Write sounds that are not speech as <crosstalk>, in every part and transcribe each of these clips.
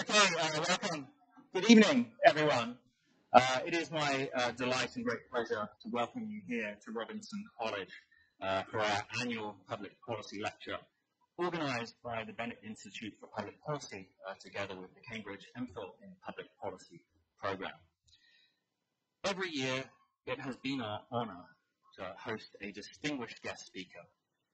Okay, uh, welcome. Good evening, everyone. Uh, it is my uh, delight and great pleasure to welcome you here to Robinson College uh, for our annual public policy lecture, organised by the Bennett Institute for Public Policy, uh, together with the Cambridge MPhil in Public Policy programme. Every year, it has been our honour to host a distinguished guest speaker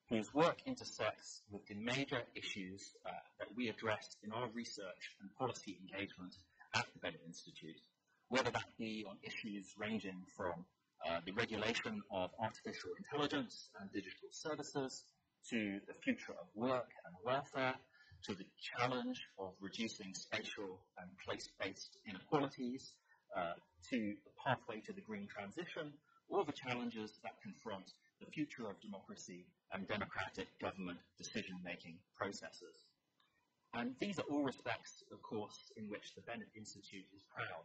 whose work intersects with the major issues uh, that we address in our research and policy engagement at the Bennett Institute, whether that be on issues ranging from uh, the regulation of artificial intelligence and digital services, to the future of work and welfare, to the challenge of reducing spatial and place-based inequalities, uh, to the pathway to the green transition, or the challenges that confront the future of democracy and democratic government decision-making processes. And these are all respects, of course, in which the Bennett Institute is proud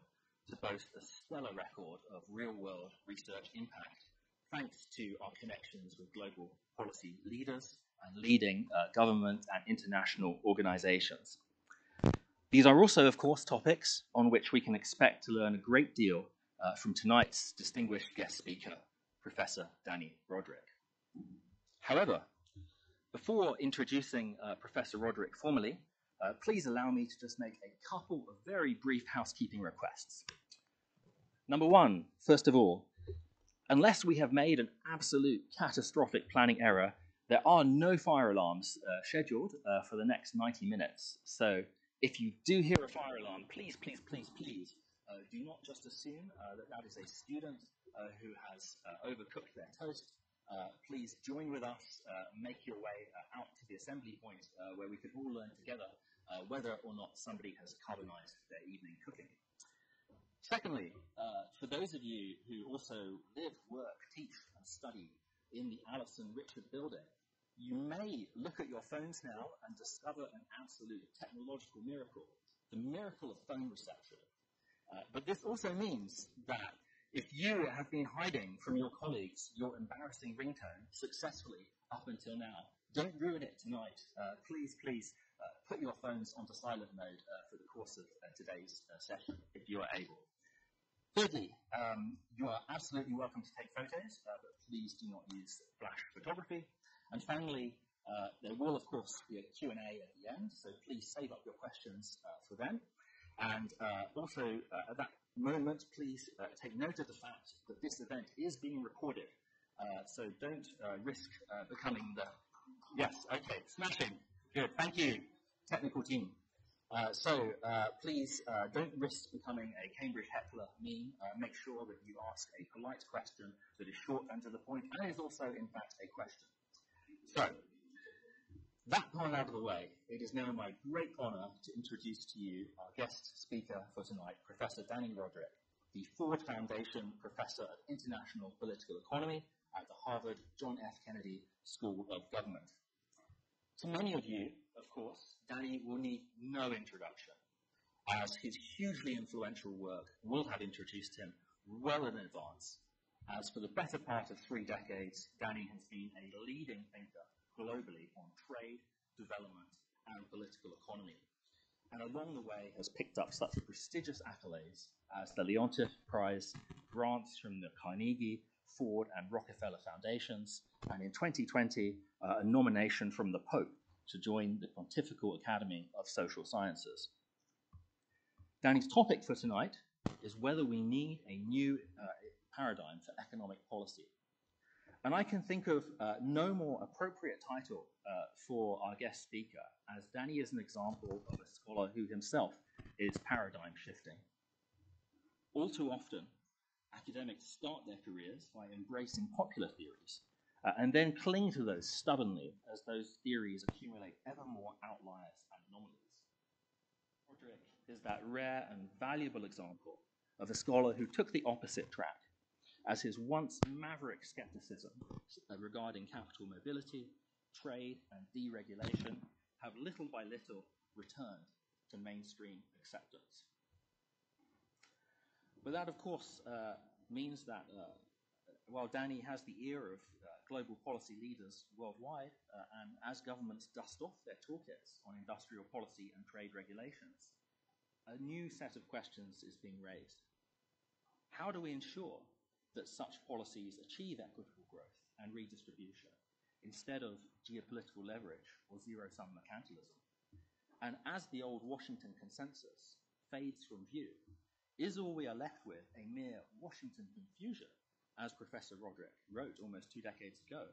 to boast a stellar record of real-world research impact, thanks to our connections with global policy leaders and leading uh, government and international organizations. These are also, of course, topics on which we can expect to learn a great deal uh, from tonight's distinguished guest speaker, Professor Dani Rodrik. However, before introducing uh, Professor Rodrik formally, uh, please allow me to just make a couple of very brief housekeeping requests. Number one, first of all, unless we have made an absolute catastrophic planning error, there are no fire alarms uh, scheduled uh, for the next 90 minutes. So if you do hear a fire alarm, please, please, please, please, uh, do not just assume uh, that that is a student uh, who has uh, overcooked their toast. Uh, please join with us, make your way out to the assembly point where we can all learn together whether or not somebody has carbonized their evening cooking. Secondly, for those of you who also live, work, teach, and study in the Alison Richard building, you may look at your phones now and discover an absolute technological miracle, the miracle of phone reception. Uh, but this also means that if you have been hiding from your colleagues your embarrassing ringtone successfully up until now, don't ruin it tonight. Uh, please, please uh, put your phones onto silent mode uh, for the course of uh, today's uh, session, if you are able. Thirdly, um, you are absolutely welcome to take photos, but please do not use flash photography. And finally, there will, of course, be a Q&A at the end, so please save up your questions for them. And also, at that moment, please uh, take note of the fact that this event is being recorded. Uh, so don't uh, risk uh, becoming the. Yes, okay, smashing. Good, thank you, technical team. Uh, so uh, please don't risk becoming a Cambridge heckler meme. make sure that you ask a polite question that is short and to the point and is also, in fact, a question. So, that part out of the way, it is now my great honour to introduce to you our guest speaker for tonight, Professor Dani Rodrik, the Ford Foundation Professor of International Political Economy at the Harvard John F. Kennedy School of Government. To many of you, of course, Dani will need no introduction, as his hugely influential work will have introduced him well in advance, as for the better part of three decades, Dani has been a leading thinker globally on trade, development, and political economy. And along the way has picked up such prestigious accolades as the Leontief Prize, grants from the Carnegie, Ford, and Rockefeller Foundations, and in 2020, uh, a nomination from the Pope to join the Pontifical Academy of Social Sciences. Dani's topic for tonight is whether we need a new uh, paradigm for economic policy and I can think of uh, no more appropriate title uh, for our guest speaker, as Dani is an example of a scholar who himself is paradigm shifting. All too often, academics start their careers by embracing popular theories uh, and then cling to those stubbornly as those theories accumulate ever more outliers and anomalies. Rodrik is that rare and valuable example of a scholar who took the opposite track as his once maverick skepticism regarding capital mobility, trade, and deregulation have little by little returned to mainstream acceptance. But that, of course, uh, means that uh, while Dani has the ear of uh, global policy leaders worldwide, uh, and as governments dust off their toolkits on industrial policy and trade regulations, a new set of questions is being raised. How do we ensure that such policies achieve equitable growth and redistribution instead of geopolitical leverage or zero sum mercantilism? And as the old Washington consensus fades from view, is all we are left with a mere Washington confusion, as Professor Rodrik wrote almost two decades ago,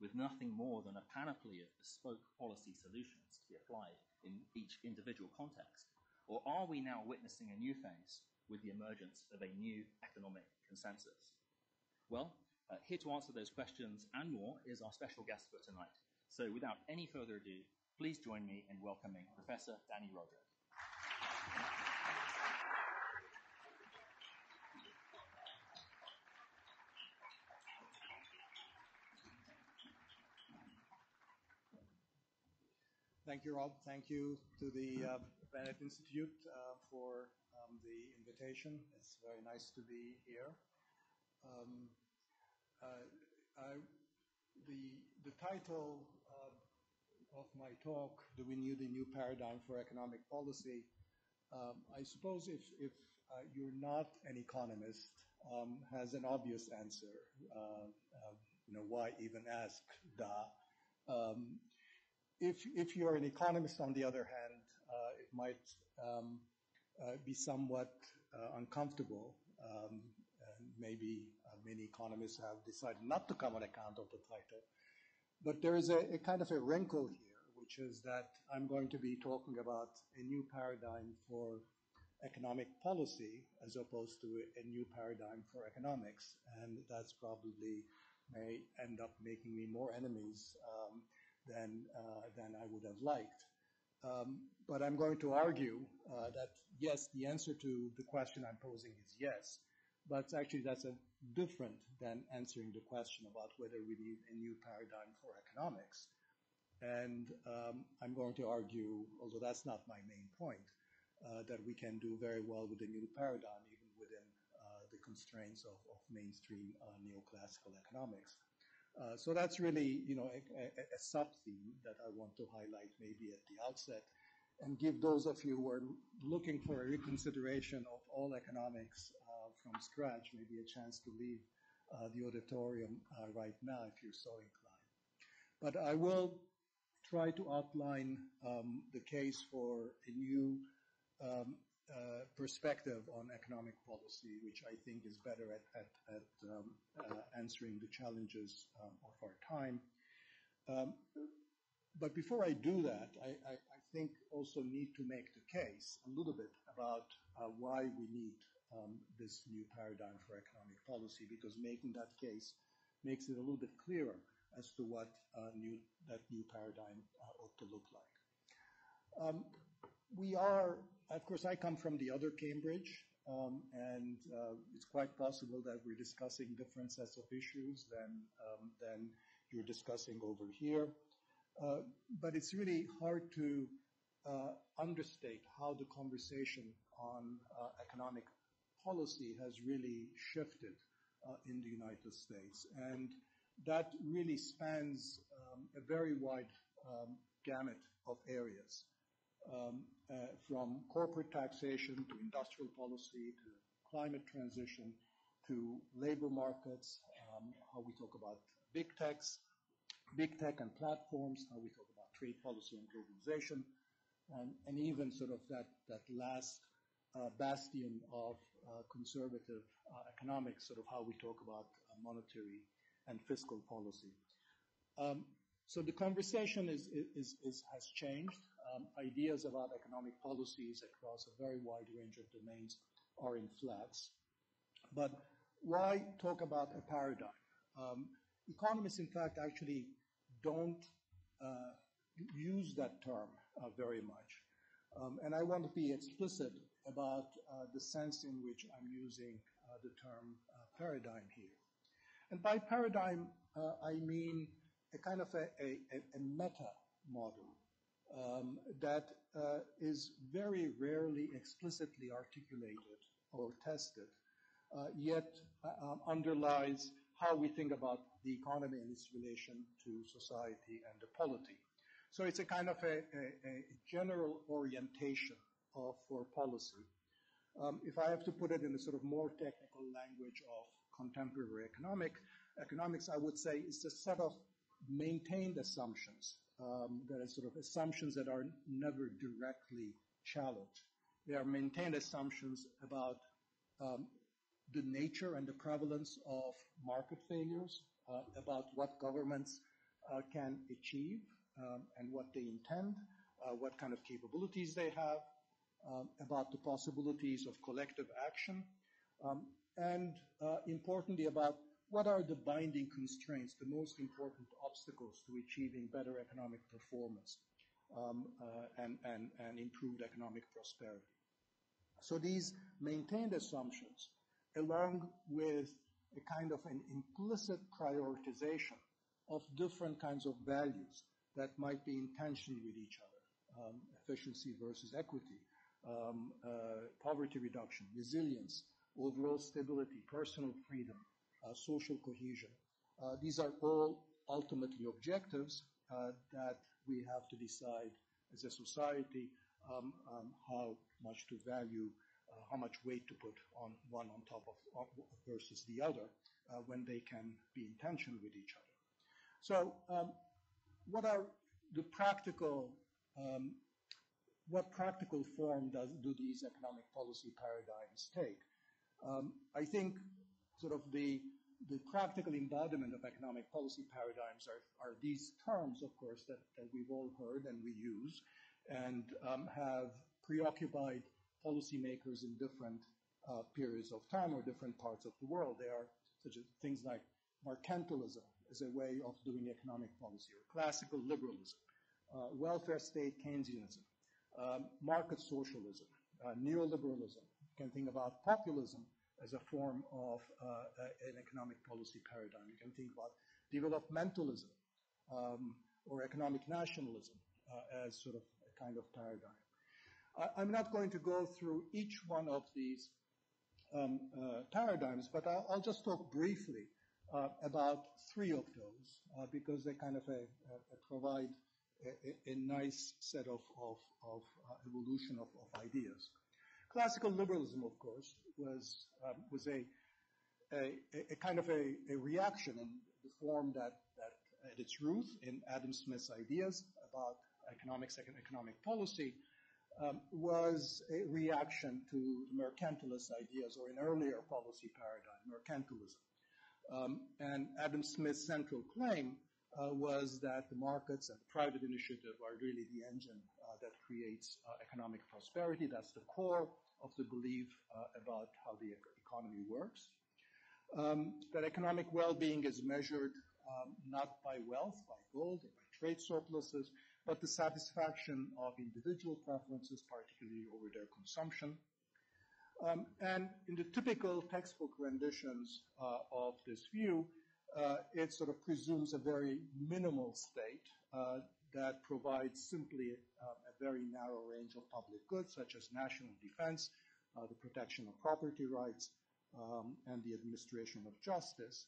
with nothing more than a panoply of bespoke policy solutions to be applied in each individual context? Or are we now witnessing a new phase with the emergence of a new economic consensus? Well, uh, here to answer those questions and more is our special guest for tonight. So without any further ado, please join me in welcoming Professor Dani Rodrik. Thank you, Rob. Thank you to the uh, Bennett Institute uh, for um, the invitation. It's very nice to be here. Um, uh, I, the, the title uh, of my talk, Do We Need a New Paradigm for Economic Policy? Um, I suppose if, if uh, you're not an economist, um, has an obvious answer. Uh, um, you know, why even ask da? Um, if, if you're an economist, on the other hand, it might um, uh, be somewhat uh, uncomfortable. Um, maybe uh, many economists have decided not to come on account of the title. But there is a, a kind of a wrinkle here, which is that I'm going to be talking about a new paradigm for economic policy as opposed to a new paradigm for economics. And that's probably may end up making me more enemies um, than, uh, than I would have liked. Um, but I'm going to argue uh, that yes, the answer to the question I'm posing is yes, but actually that's a different than answering the question about whether we need a new paradigm for economics. And um, I'm going to argue, although that's not my main point, uh, that we can do very well with a new paradigm, even within uh, the constraints of, of mainstream uh, neoclassical economics. Uh, so that's really, you know, a, a, a sub-theme that I want to highlight maybe at the outset and give those of you who are looking for a reconsideration of all economics uh, from scratch maybe a chance to leave uh, the auditorium uh, right now if you're so inclined. But I will try to outline um, the case for a new um, uh, perspective on economic policy, which I think is better at, at, at um, uh, answering the challenges um, of our time. Um, but before I do that, I, I, I, think also need to make the case a little bit about uh, why we need um, this new paradigm for economic policy, because making that case makes it a little bit clearer as to what uh, new, that new paradigm uh, ought to look like. Um, we are, of course, I come from the other Cambridge, um, and uh, it's quite possible that we're discussing different sets of issues than, um, than you're discussing over here. Uh, but it's really hard to understate how the conversation on uh, economic policy has really shifted uh, in the United States. And that really spans um, a very wide um, gamut of areas um, uh, from corporate taxation to industrial policy to climate transition to labor markets, um, how we talk about big techs, big tech and platforms, how we talk about trade policy and globalization, and, and even sort of that, that last uh, bastion of uh, conservative uh, economics, sort of how we talk about uh, monetary and fiscal policy. Um, so the conversation is, is, is, has changed. Um, ideas about economic policies across a very wide range of domains are in flux. But why talk about a paradigm? Um, economists, in fact, actually don't uh, use that term uh, very much. Um, and I want to be explicit about uh, the sense in which I'm using uh, the term uh, paradigm here. And by paradigm, I mean a kind of a, a, a meta model um, that uh, is very rarely explicitly articulated or tested, uh, yet uh, um, underlies how we think about the economy and its relation to society and the polity. So it's a kind of a, a, a general orientation of, for policy. Um, if I have to put it in a sort of more technical language of contemporary economic economics, I would say it's a set of maintained assumptions. Um, that are sort of assumptions that are never directly challenged. They are maintained assumptions about um, the nature and the prevalence of market failures, uh, about what governments uh, can achieve um, and what they intend, uh, what kind of capabilities they have, um, about the possibilities of collective action, um, and uh, importantly about what are the binding constraints, the most important obstacles to achieving better economic performance um, uh, and, and, and improved economic prosperity. So these maintained assumptions, along with a kind of an implicit prioritization of different kinds of values that might be in tension with each other, um, efficiency versus equity, um, uh, poverty reduction, resilience, overall stability, personal freedom, uh, social cohesion. Uh, these are all ultimately objectives uh, that we have to decide as a society um, um, how much to value, uh, how much weight to put on one on top of versus the other uh, when they can be in tension with each other. So, um, what are the practical um, what practical form does, do these economic policy paradigms take? Um, I think sort of the, the practical embodiment of economic policy paradigms are, are these terms, of course, that, that we've all heard and we use and um, have preoccupied policymakers in different uh, periods of time or different parts of the world. They are such as things like mercantilism as a way of doing economic policy, or classical liberalism, uh, welfare state Keynesianism, um, market socialism, uh, neoliberalism. You can think about populism as a form of uh, an economic policy paradigm. You can think about developmentalism um, or economic nationalism uh, as sort of a kind of paradigm. I, am not going to go through each one of these um, uh, paradigms, but I'll, I'll, just talk briefly about three of those uh, because they kind of a, a provide a, a nice set of, of, of uh, evolution of, of, ideas. Classical liberalism, of course, was um, was a, a, a kind of a, reaction in the form that that at its root in Adam Smith's ideas about economics and economic policy um, was a reaction to the mercantilist ideas or an earlier policy paradigm, mercantilism. Um, and Adam Smith's central claim uh, was that the markets and private initiative are really the engine uh, that creates uh, economic prosperity. That's the core of the belief about how the economy works. Um, that economic well-being is measured um, not by wealth, by gold, or by trade surpluses, but the satisfaction of individual preferences, particularly over their consumption. Um, and in the typical textbook renditions uh, of this view, uh, it sort of presumes a very minimal state uh, that provides simply uh, a very narrow range of public goods, such as national defense, uh, the protection of property rights, um, and the administration of justice.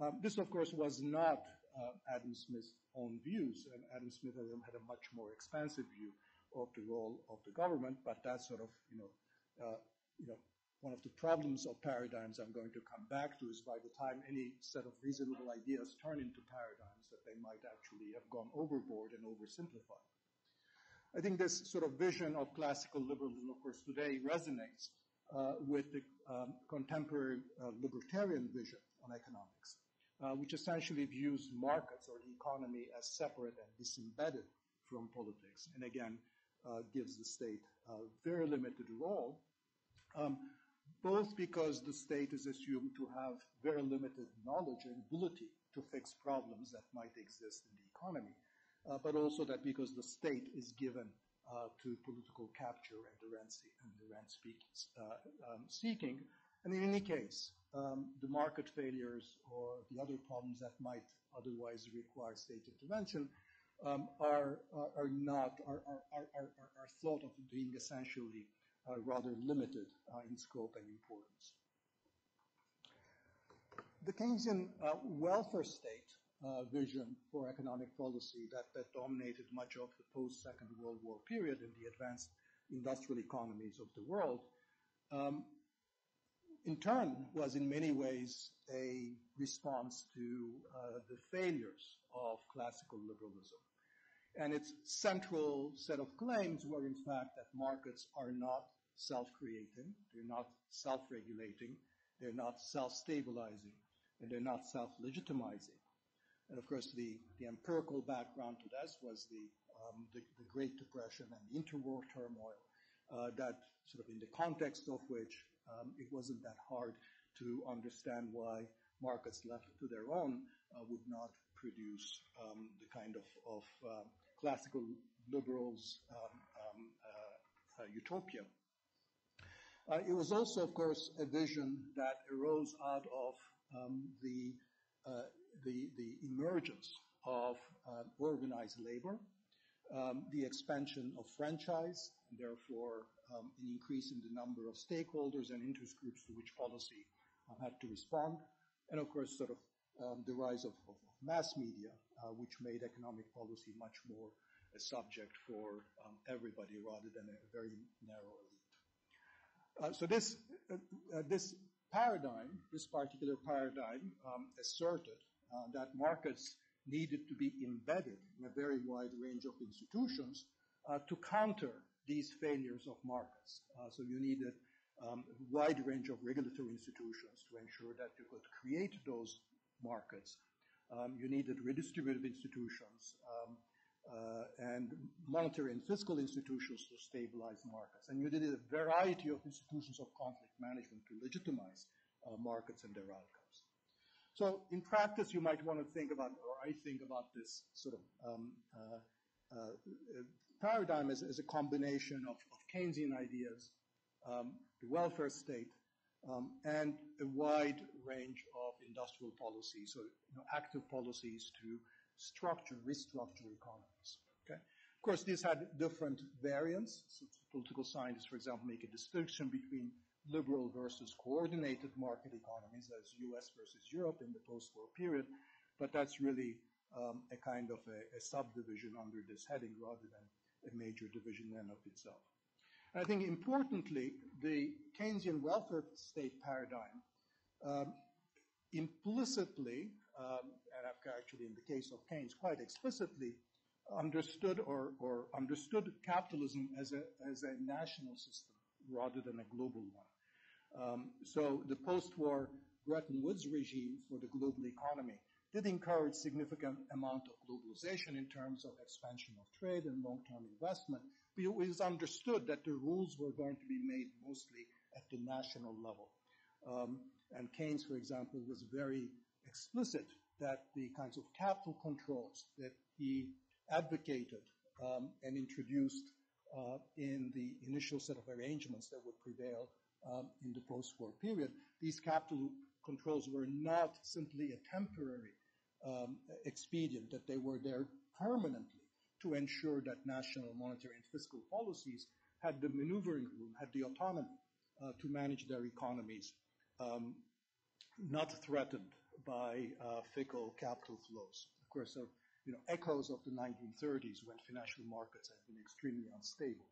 Um, this, of course, was not uh, Adam Smith's own views, Adam Smith had a much more expansive view of the role of the government, but that sort of, you know, uh, you know, one of the problems of paradigms I'm going to come back to is by the time any set of reasonable ideas turn into paradigms that they might actually have gone overboard and oversimplified. I think this sort of vision of classical liberalism, of course, today resonates uh, with the um, contemporary uh, libertarian vision on economics, uh, which essentially views markets or the economy as separate and disembedded from politics, and again, uh, gives the state a very limited role. Um, both because the state is assumed to have very limited knowledge and ability to fix problems that might exist in the economy, uh, but also that because the state is given uh, to political capture and the rent, and the rent uh, um, seeking. And in any case, um, the market failures or the other problems that might otherwise require state intervention um, are, are, are, not are, are, are, are thought of being essentially rather limited uh, in scope and importance. The Keynesian uh, welfare state vision for economic policy that, that dominated much of the post-Second World War period in the advanced industrial economies of the world, um, in turn was in many ways a response to uh, the failures of classical liberalism. And its central set of claims were, in fact, that markets are not self-creating, they're not self-regulating, they're not self-stabilizing, and they're not self-legitimizing. And of course, the, the empirical background to this was the, um, the, the, Great Depression and the interwar turmoil, uh, that sort of in the context of which um, it wasn't that hard to understand why markets left to their own uh, would not produce um, the kind of, of uh, classical liberals um, um uh, uh, utopia. Uh, it was also, of course, a vision that arose out of um, the, the, the emergence of organized labor, um, the expansion of franchise, and therefore um, an increase in the number of stakeholders and interest groups to which policy uh, had to respond, and of course, sort of um, the rise of, of, mass media, uh, which made economic policy much more a subject for um, everybody rather than a very narrow. Uh, so this uh, uh, this paradigm, this particular paradigm, um, asserted uh, that markets needed to be embedded in a very wide range of institutions to counter these failures of markets. So you needed um, a wide range of regulatory institutions to ensure that you could create those markets. Um, you needed redistributive institutions um, and monetary and fiscal institutions to stabilize markets. And you needed a variety of institutions of conflict management to legitimize uh, markets and their outcomes. So in practice, you might want to think about, or I think about this sort of um, uh, uh, paradigm as, as, a combination of, of Keynesian ideas, um, the welfare state, um, and a wide range of industrial policies, so you know, active policies to structure, restructure economies. Okay? Of course, these had different variants. So political scientists, for example, make a distinction between liberal versus coordinated market economies, as US versus Europe in the post-war period, but that's really um, a kind of a, a, subdivision under this heading rather than a major division in of itself. And I think importantly, the Keynesian welfare state paradigm um, implicitly, um, actually in the case of Keynes quite explicitly, understood or, or understood capitalism as a, as a national system rather than a global one. Um, so the post-war Bretton Woods regime for the global economy did encourage significant amount of globalization in terms of expansion of trade and long-term investment. But it was understood that the rules were going to be made mostly at the national level. Um, and Keynes, for example, was very explicit that the kinds of capital controls that he advocated um, and introduced uh, in the initial set of arrangements that would prevail um, in the post-war period, these capital controls were not simply a temporary um, expedient, that they were there permanently to ensure that national monetary and fiscal policies had the maneuvering room, had the autonomy uh, to manage their economies, um, not threatened by uh, fickle capital flows. Of course, uh, you know, echoes of the 1930s when financial markets had been extremely unstable.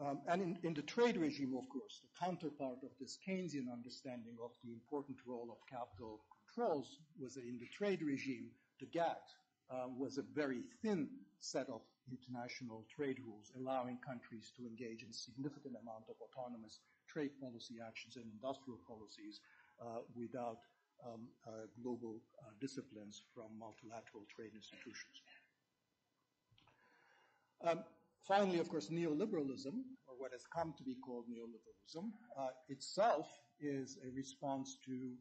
Um, and in, in, the trade regime, of course, the counterpart of this Keynesian understanding of the important role of capital controls was that in the trade regime, the GATT um, was a very thin set of international trade rules, allowing countries to engage in significant amount of autonomous trade policy actions and industrial policies uh, without um, uh, global uh, disciplines from multilateral trade institutions. Um, Finally, of course, neoliberalism, or what has come to be called neoliberalism, uh, itself is a response to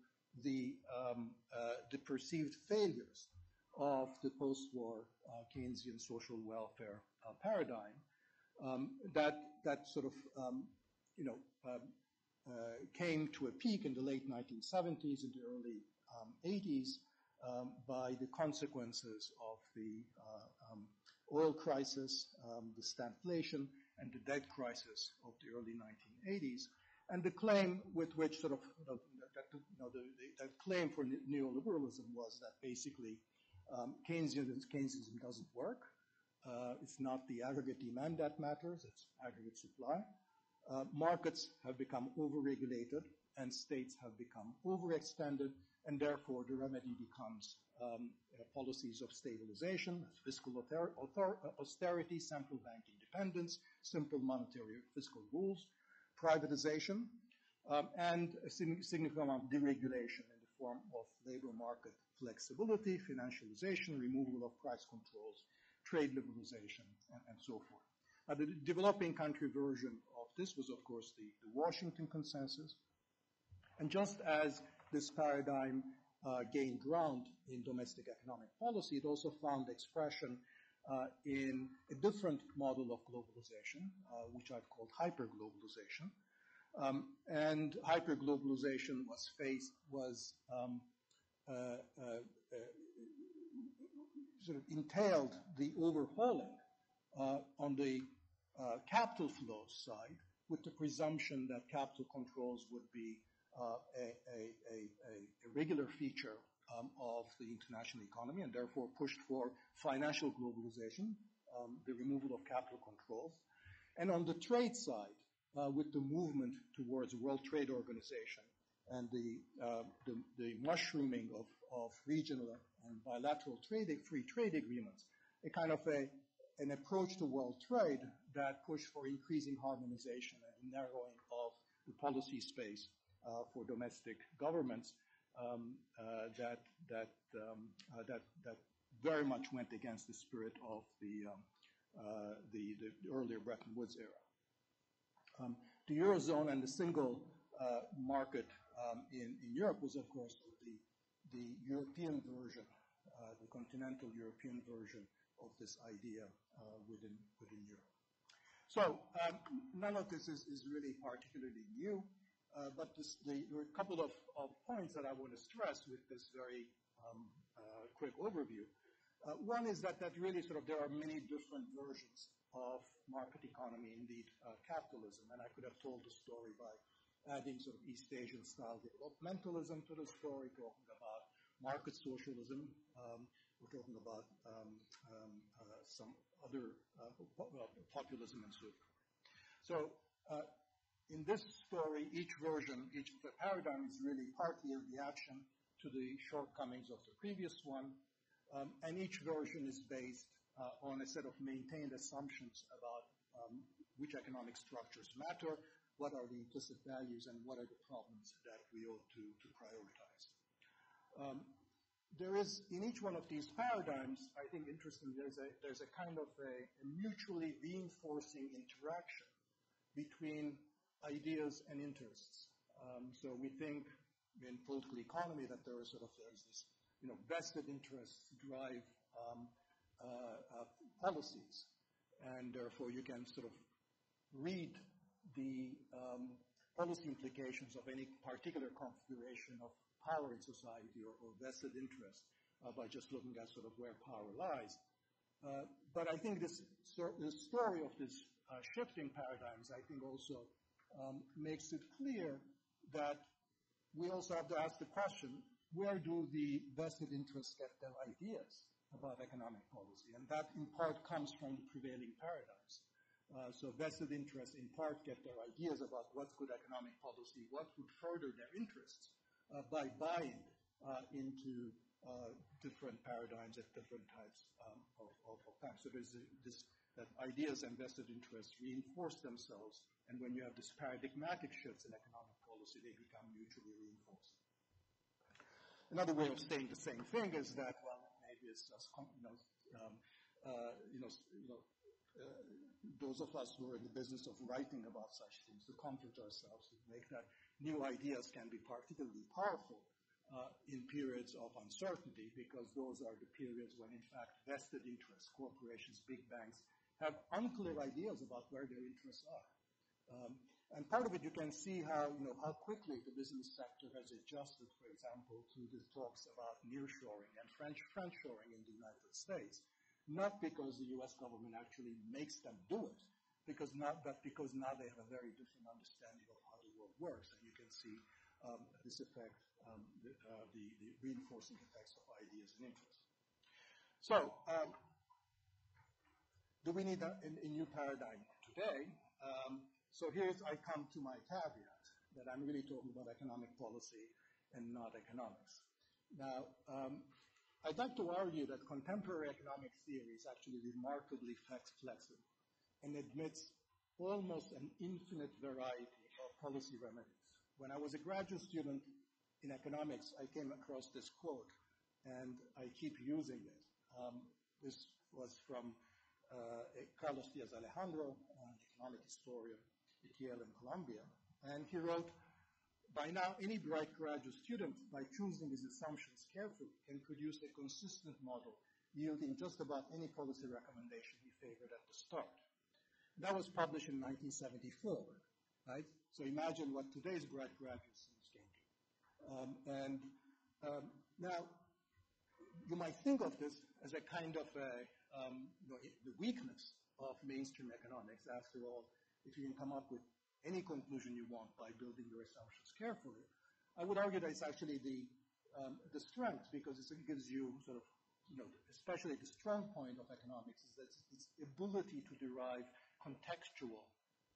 the, um, uh, the perceived failures of the post-war uh, Keynesian social welfare uh, paradigm um, that, that sort of, um, you know, um, came to a peak in the late 1970s and the early 80s um, um, by the consequences of the uh, oil crisis, um, the stagflation, and the debt crisis of the early 1980s. And the claim with which sort of, you know, that, you know, the, the, claim for neoliberalism was that basically um, Keynesianism, Keynesianism doesn't work. Uh, it's not the aggregate demand that matters, it's aggregate supply. Uh, markets have become overregulated and states have become overextended, and therefore the remedy becomes um, uh, policies of stabilization, fiscal author- author- austerity, central bank independence, simple monetary fiscal rules, privatization, um, and a significant amount of deregulation in the form of labor market flexibility, financialization, removal of price controls, trade liberalization, and, and so forth. Now, the developing country version of this was, of course, the, the Washington Consensus. And just as this paradigm uh, gained ground in domestic economic policy, it also found expression uh, in a different model of globalization, uh, which I've called hyperglobalization. Um, and hyperglobalization was faced was um, uh, uh, uh, sort of entailed the overhauling on the capital flows side with the presumption that capital controls would be a, a, regular feature um, of the international economy and therefore pushed for financial globalization, um, the removal of capital controls. And on the trade side, uh, with the movement towards World Trade Organization and the, uh, mushrooming of, regional and bilateral free trade agreements, a kind of a, an approach to world trade that push for increasing harmonization and narrowing of the policy space uh, for domestic governments um, uh, that that um, uh, that that very much went against the spirit of the um, uh, the, the earlier Bretton Woods era. Um, the Eurozone and the single uh, market um, in, in Europe was, of course, the, the European version, uh, the continental European version of this idea within, within Europe. So um, none of this is, is really particularly new, uh, but this, the, there are a couple of, of, points that I want to stress with this very um, uh, quick overview. Uh, one is that, that really sort of there are many different versions of market economy, indeed uh, capitalism. And I could have told the story by adding sort of East Asian style developmentalism to the story, talking about market socialism. Um, we're talking about um, um, uh, some other uh, populism and so forth. So uh, in this story, each version, each paradigm is really partly a reaction to the shortcomings of the previous one, um, and each version is based uh, on a set of maintained assumptions about um, which economic structures matter, what are the implicit values, and what are the problems that we ought to, to prioritize. Um, there is, in each one of these paradigms, I think interesting, there's a, there's a kind of a, a mutually reinforcing interaction between ideas and interests. Um, so we think in political economy that there is sort of there's this you know vested interests drive um, uh, uh, policies. And therefore, you can sort of read the um, policy implications of any particular configuration of power in society or, or vested interest uh, by just looking at sort of where power lies. Uh, but I think this, this story of this uh, shifting paradigms, I think also um, makes it clear that we also have to ask the question, where do the vested interests get their ideas? about economic policy. And that in part comes from the prevailing paradigms. Uh, so vested interests in part get their ideas about what's good economic policy, what would further their interests by buying uh, into uh, different paradigms at different types um, of, of, of times. So there's this that ideas and vested interests reinforce themselves, and when you have this paradigmatic shifts in economic policy, they become mutually reinforced. Another way of saying the same thing is that, well, is as you know, um, uh, you know, you know uh, those of us who are in the business of writing about such things, to comfort ourselves, to make that new ideas can be particularly powerful uh, in periods of uncertainty, because those are the periods when, in fact, vested interests, corporations, big banks, have unclear ideas about where their interests are. Um, and part of it, you can see how, you know, how quickly the business sector has adjusted, for example, to the talks about nearshoring and French friendshoring in the United States. Not because the U.S. government actually makes them do it, because not, but because now they have a very different understanding of world works. And you can see um, this effect, um, the, uh, the, the, reinforcing effects of ideas and interests. So, um, do we need a, a, a new paradigm today? Um, so here's, I come to my caveat that I'm really talking about economic policy and not economics. Now, um, I'd like to argue that contemporary economic theory is actually remarkably flexible and admits almost an infinite variety policy remedies. When I was a graduate student in economics, I came across this quote, and I keep using it. Um, this was from uh, Carlos Diaz Alejandro, an economic historian at Yale and Columbia, and he wrote, by now, any bright graduate student, by choosing his assumptions carefully, can produce a consistent model yielding just about any policy recommendation he favored at the start. That was published in 1974, right? So imagine what today's bright graduate students can do. Um, and um, now, you might think of this as a kind of a, um, you know, the weakness of mainstream economics. After all, if you can come up with any conclusion you want by building your assumptions carefully. I would argue that it's actually the, um, the strength because it gives you sort of, you know, especially the strong point of economics is that its ability to derive contextual,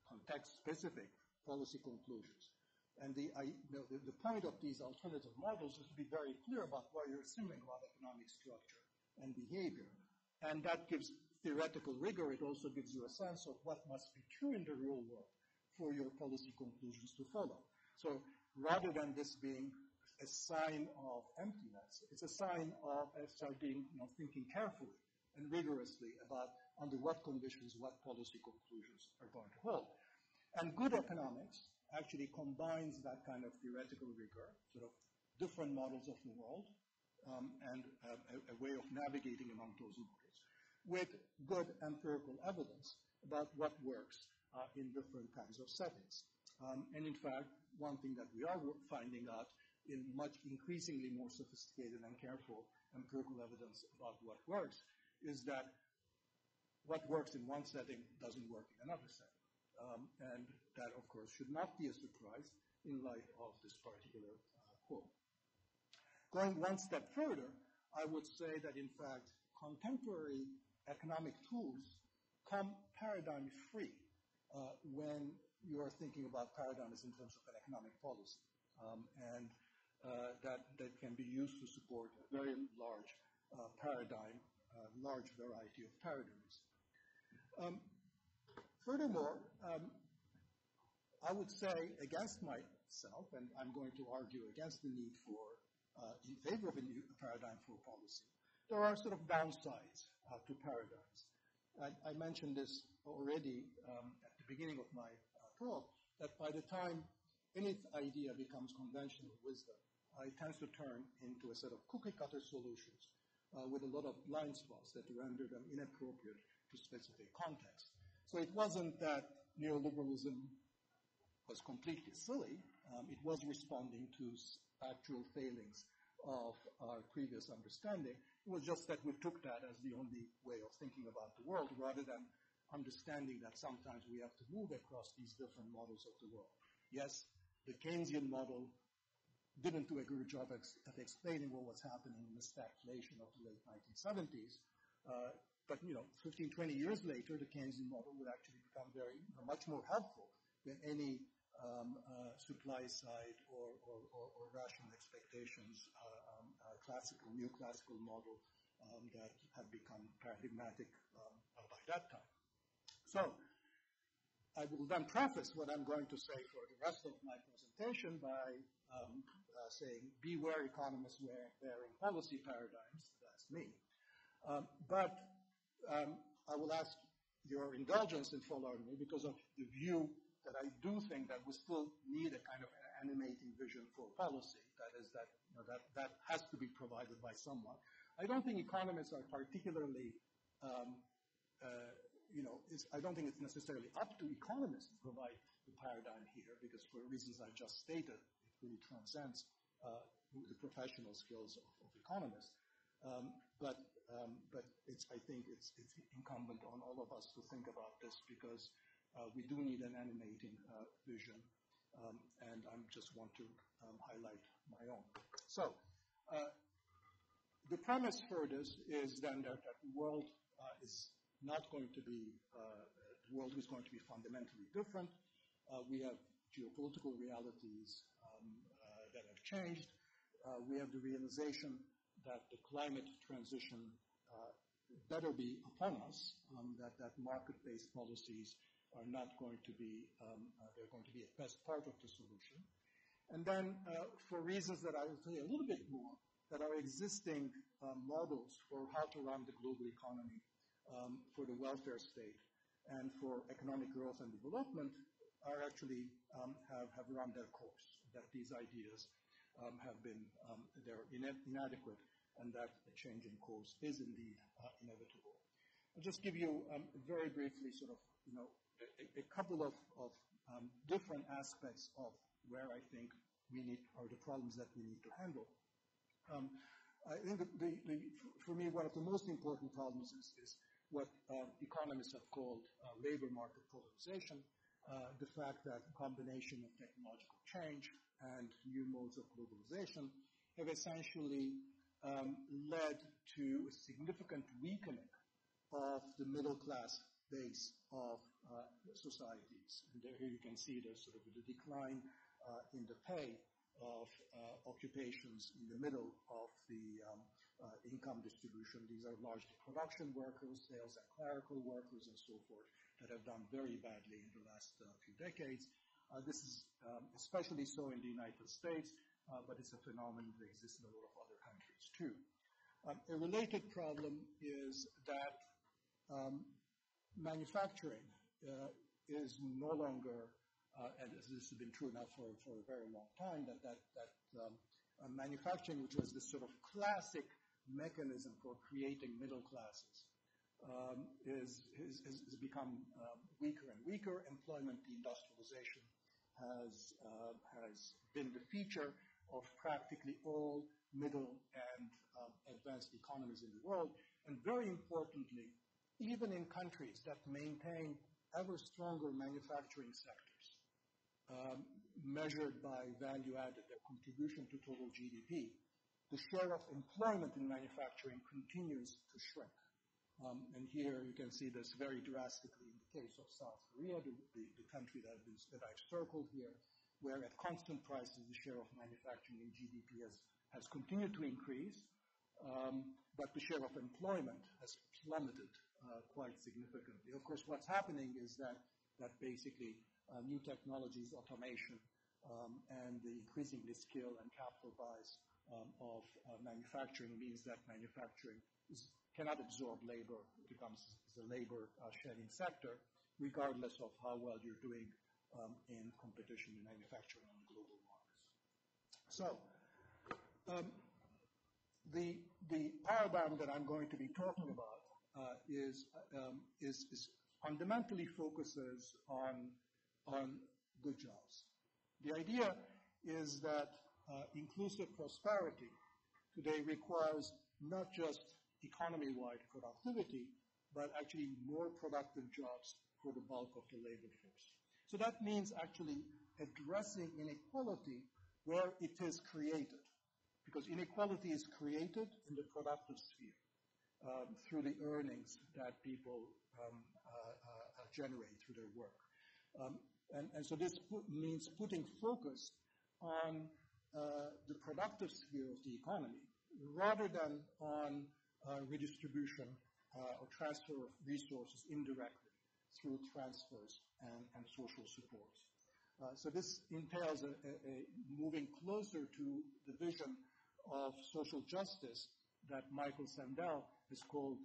context-specific policy conclusions. And the, I, the, the, point of these alternative models is to be very clear about what you're assuming about economic structure and behavior. And that gives theoretical rigor. It also gives you a sense of what must be true in the real world for your policy conclusions to follow. So rather than this being a sign of emptiness, it's a sign of start being, you know, thinking carefully and rigorously about under what conditions what policy conclusions are going to hold. And good economics actually combines that kind of theoretical rigor, sort of different models of the world, um, and a, a, way of navigating among those models, with good empirical evidence about what works uh, in different kinds of settings. Um, and in fact, one thing that we are finding out in much increasingly more sophisticated and careful empirical evidence about what works is that what works in one setting doesn't work in another setting. Um, and that, of course, should not be a surprise in light of this particular uh, quote. Going one step further, I would say that, in fact, contemporary economic tools come paradigm free uh, when you are thinking about paradigms in terms of an economic policy. Um, and uh, that, that can be used to support a very large uh, paradigm, large variety of paradigms. Um, furthermore, um, I would say against myself, and I'm going to argue against the need for, uh, in favor of a new paradigm for policy, there are sort of downsides uh, to paradigms. I, I, mentioned this already um, at the beginning of my uh, talk, that by the time any idea becomes conventional wisdom, it tends to turn into a set of cookie cutter solutions uh, with a lot of blind spots that render them inappropriate to specific context. So it wasn't that neoliberalism was completely silly. Um, it was responding to actual failings of our previous understanding. It was just that we took that as the only way of thinking about the world rather than understanding that sometimes we have to move across these different models of the world. Yes, the Keynesian model didn't do a good job ex- at explaining what was happening in the stagflation of the late 1970s. Uh, but, you know, 15, 20 years later, the Keynesian model would actually become very, much more helpful than any um, uh, supply side or, or, or, or rational expectations uh, um, uh, classical, new classical model um, that have become paradigmatic um, by that time. So I will then preface what I'm going to say for the rest of my presentation by um, uh, saying, beware economists wearing policy paradigms. That's me. Um, but um, I will ask your indulgence in following me because of the view that I do think that we still need a kind of animating vision for policy. That is that, you know, that, that has to be provided by someone. I don't think economists are particularly, um, uh, you know, I don't think it's necessarily up to economists to provide the paradigm here because for reasons I just stated, it really transcends uh, the professional skills of, of economists. Um, but um, but it's, I think it's, it's incumbent on all of us to think about this because uh, we do need an animating uh, vision, um, and I just want to um, highlight my own. So, uh, the premise for this is then that, that the world uh, is not going to be, uh, the world is going to be fundamentally different. Uh, we have geopolitical realities um, that have changed. We have the realization that the climate transition uh, better be upon us, um, that, that market-based policies are not going to be, um, they're going to be at best part of the solution. And then, for reasons that I will tell you a little bit more, that our existing uh, models for how to run the global economy um, for the welfare state and for economic growth and development are actually um, have, have run their course, that these ideas um, have been, um, they're inadequate and that a change in course is indeed uh, inevitable. I'll just give you um, very briefly sort of, you know, a, a couple of, of um, different aspects of where I think we need, or the problems that we need to handle. Um, I think the, the, for me, one of the most important problems is, is what uh, economists have called uh, labor market polarization, uh, the fact that a combination of technological change and new modes of globalization have essentially um, led to a significant weakening of the middle class base of uh, societies. And here you can see there's sort of the decline uh, in the pay of uh, occupations in the middle of the um, uh, income distribution. These are largely production workers, sales and clerical workers, and so forth, that have done very badly in the last uh, few decades. This is um, especially so in the United States, but it's a phenomenon that exists in a lot of other countries too. Um, a related problem is that manufacturing is no longer uh, and this has been true now for, for a very long time, that, that, that um, uh, manufacturing, which was this sort of classic mechanism for creating middle classes, um, is, is, has become um, weaker and weaker. Employment deindustrialization has, uh, has been the feature of practically all middle and um, advanced economies in the world. And very importantly, even in countries that maintain ever stronger manufacturing sectors, um, measured by value added, their contribution to total GDP, the share of employment in manufacturing continues to shrink. Um, and here you can see this very drastically in the case of South Korea, the, the, the country that, I've circled here, where at constant prices the share of manufacturing in GDP has, has continued to increase, um, but the share of employment has plummeted uh, quite significantly. Of course, what's happening is that, that basically uh, new technologies, automation, um, and the increasingly skill and capital buys um, of uh, manufacturing means that manufacturing cannot absorb labor. It becomes a labor-shedding uh, sector, regardless of how well you're doing um, in competition in manufacturing on the global markets. So, the the paradigm that I'm going to be talking about is fundamentally focuses on on good jobs. The idea is that uh, inclusive prosperity today requires not just economy-wide productivity, but actually more productive jobs for the bulk of the labor force. So that means actually addressing inequality where it is created, because inequality is created in the productive sphere um, through the earnings that people um, uh, uh, generate through their work. Um, and, and so this put, means putting focus on uh, the productive sphere of the economy rather than on uh, redistribution uh, or transfer of resources indirectly through transfers and, and social support. Uh, so this entails a, a, a moving closer to the vision of social justice that Michael Sandel has called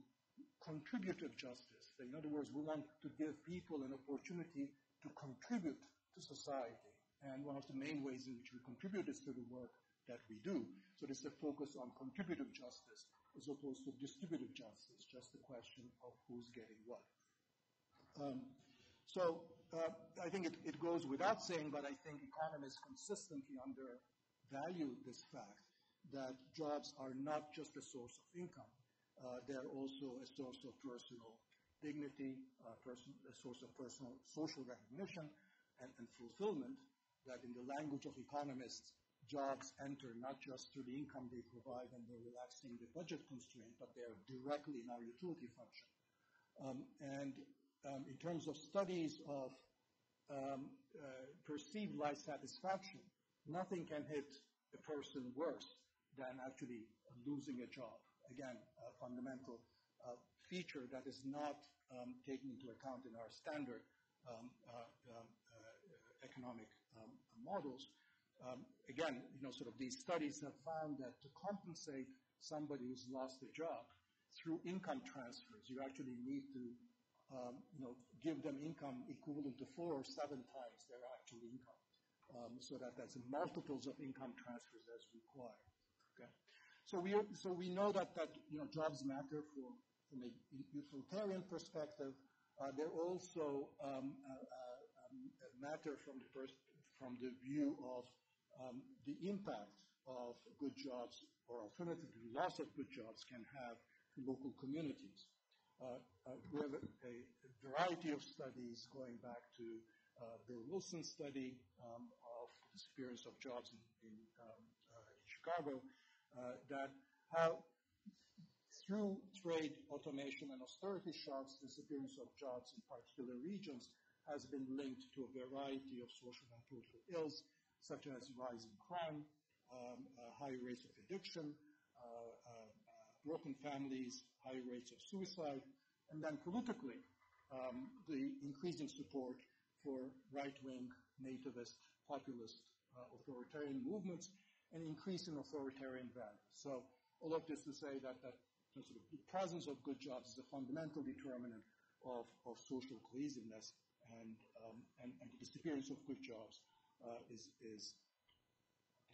contributive justice. In other words, we want to give people an opportunity to contribute to society. And one of the main ways in which we contribute is through the work that we do. So there's a focus on contributive justice as opposed to distributive justice, just the question of who's getting what. Um, so uh, I think it, it, goes without saying, but I think economists consistently undervalue this fact that jobs are not just a source of income. Uh, they're also a source of personal dignity, uh, person, a source of personal social recognition and, and fulfillment, that in the language of economists, jobs enter not just through the income they provide and they're relaxing the budget constraint, but they are directly in our utility function. Um, and um, in terms of studies of um, uh, perceived life satisfaction, nothing can hit a person worse than actually losing a job. Again, a fundamental uh, feature that is not um, taken into account in our standard um, uh, um, uh, economic um, models. Um, again, you know, sort of these studies have found that to compensate somebody who's lost a job through income transfers, you actually need to, um, you know, give them income equivalent to four or seven times their actual income, um, so that that's multiples of income transfers as required. Okay, so we so we know that that you know jobs matter for from a utilitarian perspective. Uh, they're also um, uh, uh, um, matter from the, pers- from the view of um, the impact of good jobs or alternatively loss of good jobs can have to local communities. Uh, uh, we have a, variety of studies going back to uh, Bill Wilson's study um, of disappearance of jobs in, um, uh, Chicago uh, that how through trade automation and austerity shocks, disappearance of jobs in particular regions has been linked to a variety of social and political ills, such as rising crime, um, uh, high rates of addiction, uh, uh, broken families, high rates of suicide, and then politically, um, the increasing support for right-wing, nativist, populist, uh, authoritarian movements, and increase in authoritarian values. So all of this to say that, that sort of the presence of good jobs is a fundamental determinant of, of social cohesiveness, and, um, and, and, the disappearance of good jobs uh, is, is,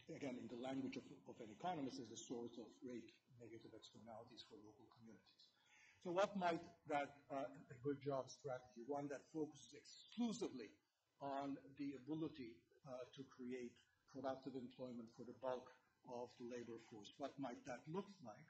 again, in the language of, of an economist, is a source of great negative externalities for local communities. So what might that uh, a good job strategy, one that focuses exclusively on the ability uh, to create productive employment for the bulk of the labor force, what might that look like?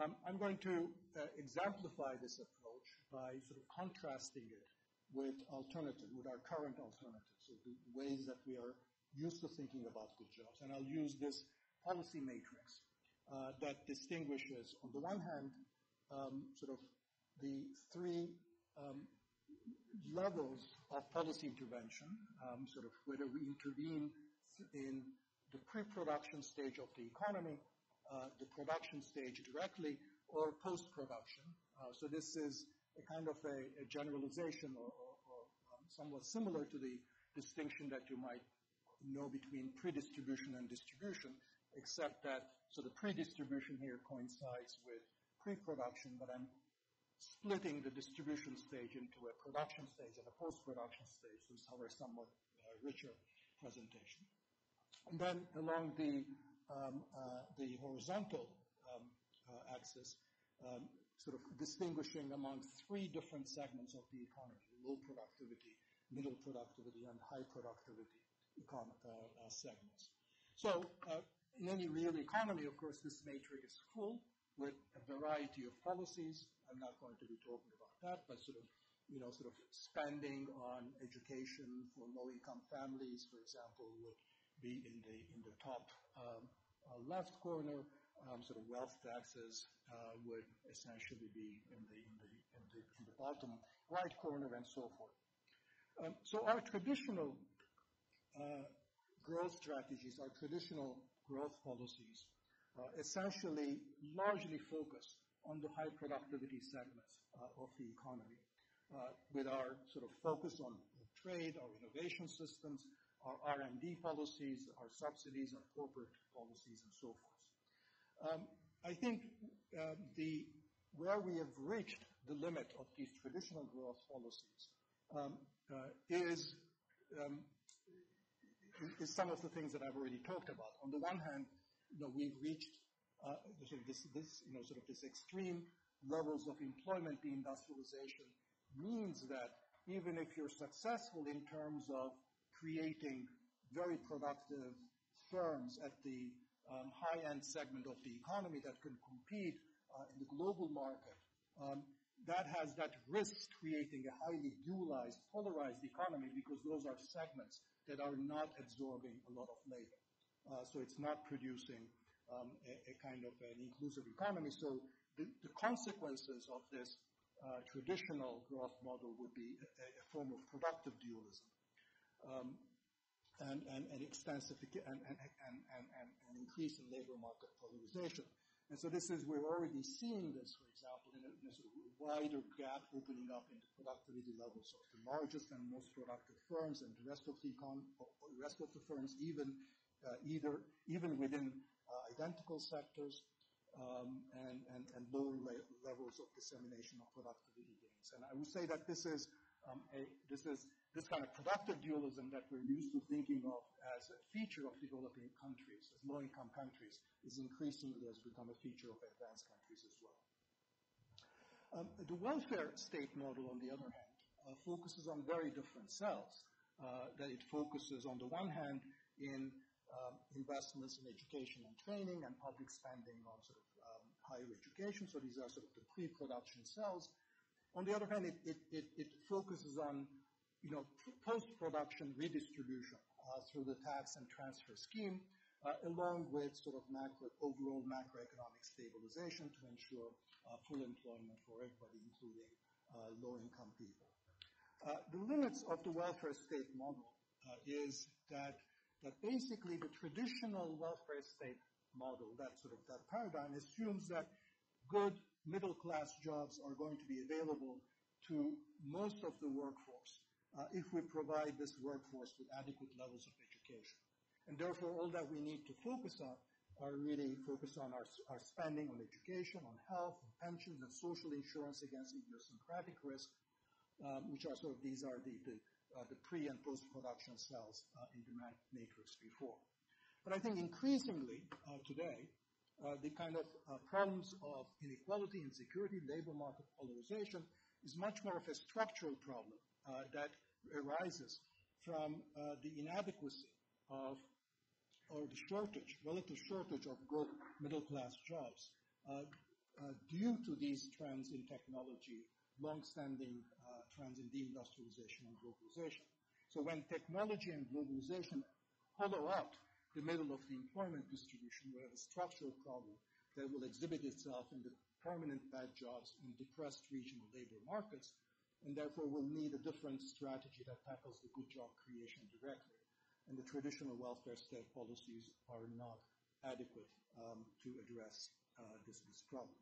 Um, I'm going to uh, exemplify this approach by sort of contrasting it with alternative, with our current alternatives, so the ways that we are used to thinking about good jobs. And I'll use this policy matrix uh, that distinguishes, on the one hand, um, sort of the three um, levels of policy intervention, um, sort of whether we intervene in the pre-production stage of the economy uh, the production stage directly or post-production. Uh, so this is a kind of a, a generalization or, or, or um, somewhat similar to the distinction that you might know between pre-distribution and distribution, except that so the pre-distribution here coincides with pre-production, but I'm splitting the distribution stage into a production stage and a post-production stage, so it's a somewhat uh, richer presentation. And then along the um, uh, the horizontal um, uh, axis, um, sort of distinguishing among three different segments of the economy, low productivity, middle productivity, and high productivity econ- uh, segments. So in any real economy, of course, this matrix is full with a variety of policies. I'm not going to be talking about that, but sort of, you know, sort of spending on education for low-income families, for example, would be in the in the top um, uh, left corner, um, sort of wealth taxes uh, would essentially be in the, in, the, in, the, in the bottom right corner and so forth. Um, so our traditional uh, growth strategies, our traditional growth policies, uh, essentially largely focus on the high productivity segments uh, of the economy, uh, with our sort of focus on trade, our innovation systems, our R&D policies, our subsidies, our corporate policies, and so forth. Um, I think um, the where we have reached the limit of these traditional growth policies um, is is some of the things that I've already talked about. On the one hand, you know, we've reached uh, sort of this, this, you know, sort of this extreme levels of employment deindustrialization means that even if you're successful in terms of creating very productive firms at the um, high-end segment of the economy that can compete uh, in the global market. Um, that has that risk creating a highly dualized, polarized economy because those are segments that are not absorbing a lot of labor. Uh, so it's not producing um, a, a, kind of an inclusive economy. So the, the consequences of this uh, traditional growth model would be a, a form of productive dualism. Um, and, and, and extensification and, and, and, and, and increase in labor market polarization. And so this is, we're already seeing this, for example, in a, in a sort of wider gap opening up into productivity levels of the largest and most productive firms and the rest of the econ, the rest of the firms, even uh, either even within uh, identical sectors, um, and, and, and lower levels of dissemination of productivity gains. And I would say that this is um, a, this is this kind of productive dualism that we're used to thinking of as a feature of developing countries, as low-income countries, is increasingly has become a feature of advanced countries as well. Um, the welfare state model, on the other hand, uh, focuses on very different cells. Uh, that it focuses, on the one hand, in um, investments in education and training and public spending on sort of um, higher education. So these are sort of the pre-production cells. On the other hand, it, it, it, it focuses on you know, post-production redistribution uh, through the tax and transfer scheme, uh, along with sort of macro, overall macroeconomic stabilization to ensure uh, full employment for everybody, including uh, low-income people. Uh, the limits of the welfare state model uh, is that that basically the traditional welfare state model, that sort of that paradigm, assumes that good middle class jobs are going to be available to most of the workforce if we provide this workforce with adequate levels of education. And therefore, all that we need to focus on are really focus on our, our spending on education, on health, on pensions, and social insurance against idiosyncratic risk, um, which are sort of these are the, the, uh, the pre and post production cells uh, in the matrix before. But I think increasingly uh, today, uh, the kind of uh, problems of inequality, insecurity, labor market polarization is much more of a structural problem uh, that arises from uh, the inadequacy of or the shortage, relative shortage of good middle class jobs uh, due to these trends in technology, long-standing trends in deindustrialization and globalization. So when technology and globalization hollow out the middle of the employment distribution, we have a structural problem that will exhibit itself in the permanent bad jobs in depressed regional labor markets, and therefore will need a different strategy that tackles the good job creation directly. And the traditional welfare state policies are not adequate um, to address uh, this, this problem.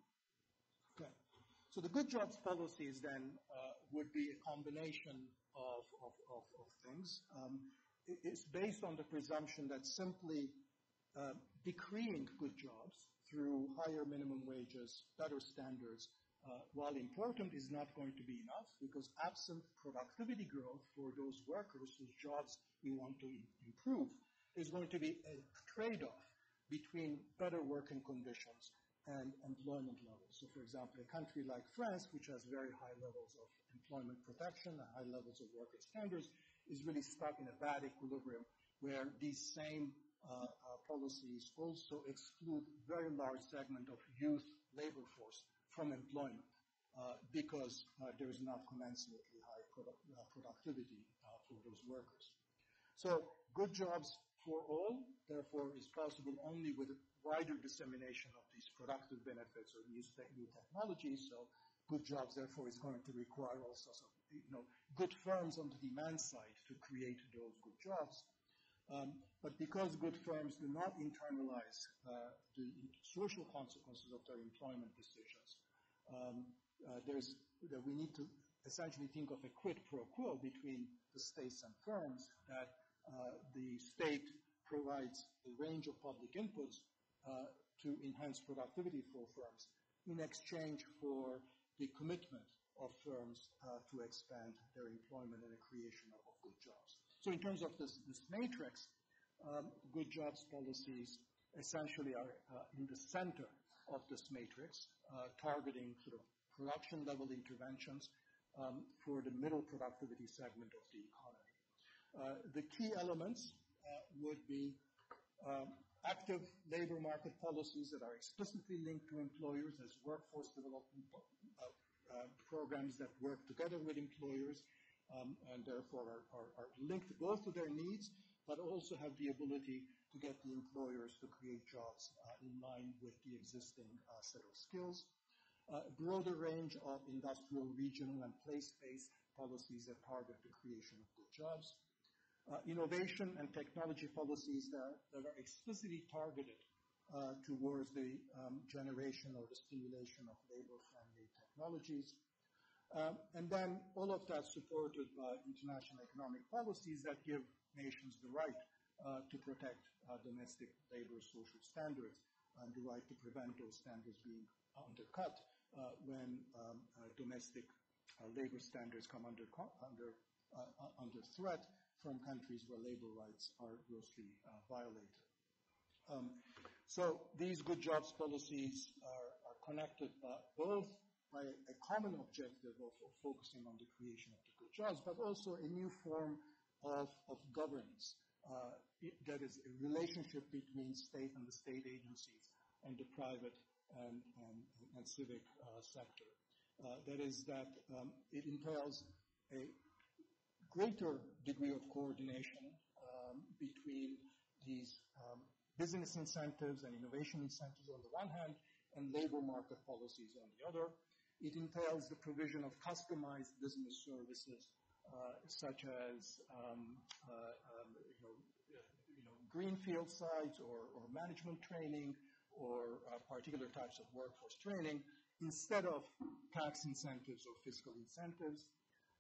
Okay. So the good jobs policies then uh, would be a combination of, of, of, of things. Um, it's based on the presumption that simply uh, decreeing good jobs through higher minimum wages, better standards, uh, while important, is not going to be enough because absent productivity growth for those workers whose jobs we want to improve is going to be a trade-off between better working conditions and employment levels. So, for example, a country like France, which has very high levels of employment protection and high levels of worker standards, is really stuck in a bad equilibrium where these same uh, uh, policies also exclude very large segment of youth labor force from employment uh, because uh, there is not commensurately high produ- uh, productivity for those workers. So good jobs for all, therefore, is possible only with a wider dissemination of these productive benefits or new, new technologies. So good jobs, therefore, is going to require also some, you know, good firms on the demand side to create those good jobs. Um, but because good firms do not internalize uh, the social consequences of their employment decisions, um, uh, there's, that we need to essentially think of a quid pro quo between the states and firms that uh, the state provides a range of public inputs uh, to enhance productivity for firms in exchange for the commitment of firms uh, to expand their employment and the creation of, good jobs. So in terms of this, this matrix, um, good jobs policies essentially are uh, in the center of this matrix, uh, targeting sort of production level interventions um, for the middle productivity segment of the economy. Uh, the key elements uh, would be um, active labor market policies that are explicitly linked to employers as workforce development programs that work together with employers um, and therefore are, are, are linked both to their needs but also have the ability to get the employers to create jobs uh, in line with the existing uh, set of skills. a broader range of industrial, regional, and place-based policies that target the creation of good jobs, uh, innovation and technology policies that, that are explicitly targeted uh, towards the um, generation or the stimulation of labor-friendly technologies. Um, and then all of that supported by international economic policies that give nations the right uh, to protect uh, domestic labor social standards and the right to prevent those standards being undercut uh, when um, uh, domestic uh, labor standards come under, under, under threat from countries where labor rights are grossly violated. Um, so these good jobs policies are, are connected both by a common objective of, of, focusing on the creation of the good jobs, but also a new form of, of governance. Uh, that is a relationship between state and the state agencies and the private and, civic uh, sector. Uh, that is that um, it entails a greater degree of coordination um, between these um, business incentives and innovation incentives on the one hand and labor market policies on the other. It entails the provision of customized business services such as um, uh, um, you, know, you know, greenfield sites or, or management training or uh, particular types of workforce training instead of tax incentives or fiscal incentives.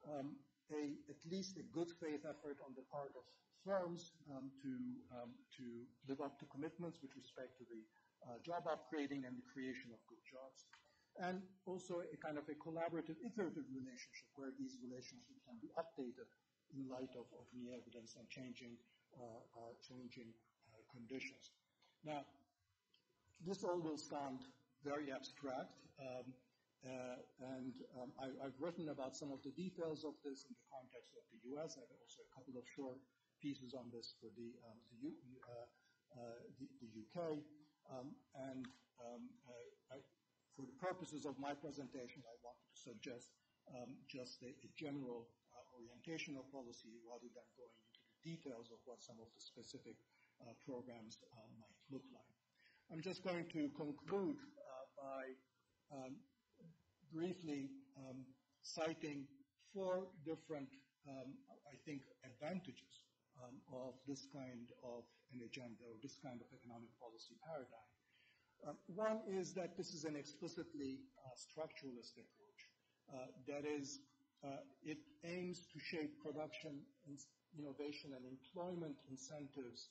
Um, a, at least a good faith effort on the part of firms um, to, um, to live up to commitments with respect to the uh, job upgrading and the creation of good jobs. And also a kind of a collaborative, iterative relationship where these relationships can be updated in light of, of new evidence and changing, changing uh, conditions. Now, this all will sound very abstract, um, uh, and um, I, have written about some of the details of this in the context of the U.S. I have also a couple of short pieces on this for the, um, the, uh, uh, the, the UK. Um, and um, I, for the purposes of my presentation, I wanted to suggest um, just a, a general uh, orientation of policy rather than going details of what some of the specific uh, programs uh, might look like. I'm just going to conclude by um, briefly um, citing four different, um, I think, advantages um, of this kind of an agenda or this kind of economic policy paradigm. Uh, one is that this is an explicitly uh, structuralist approach. Uh, that is, uh, it aims to shape production, innovation, and employment incentives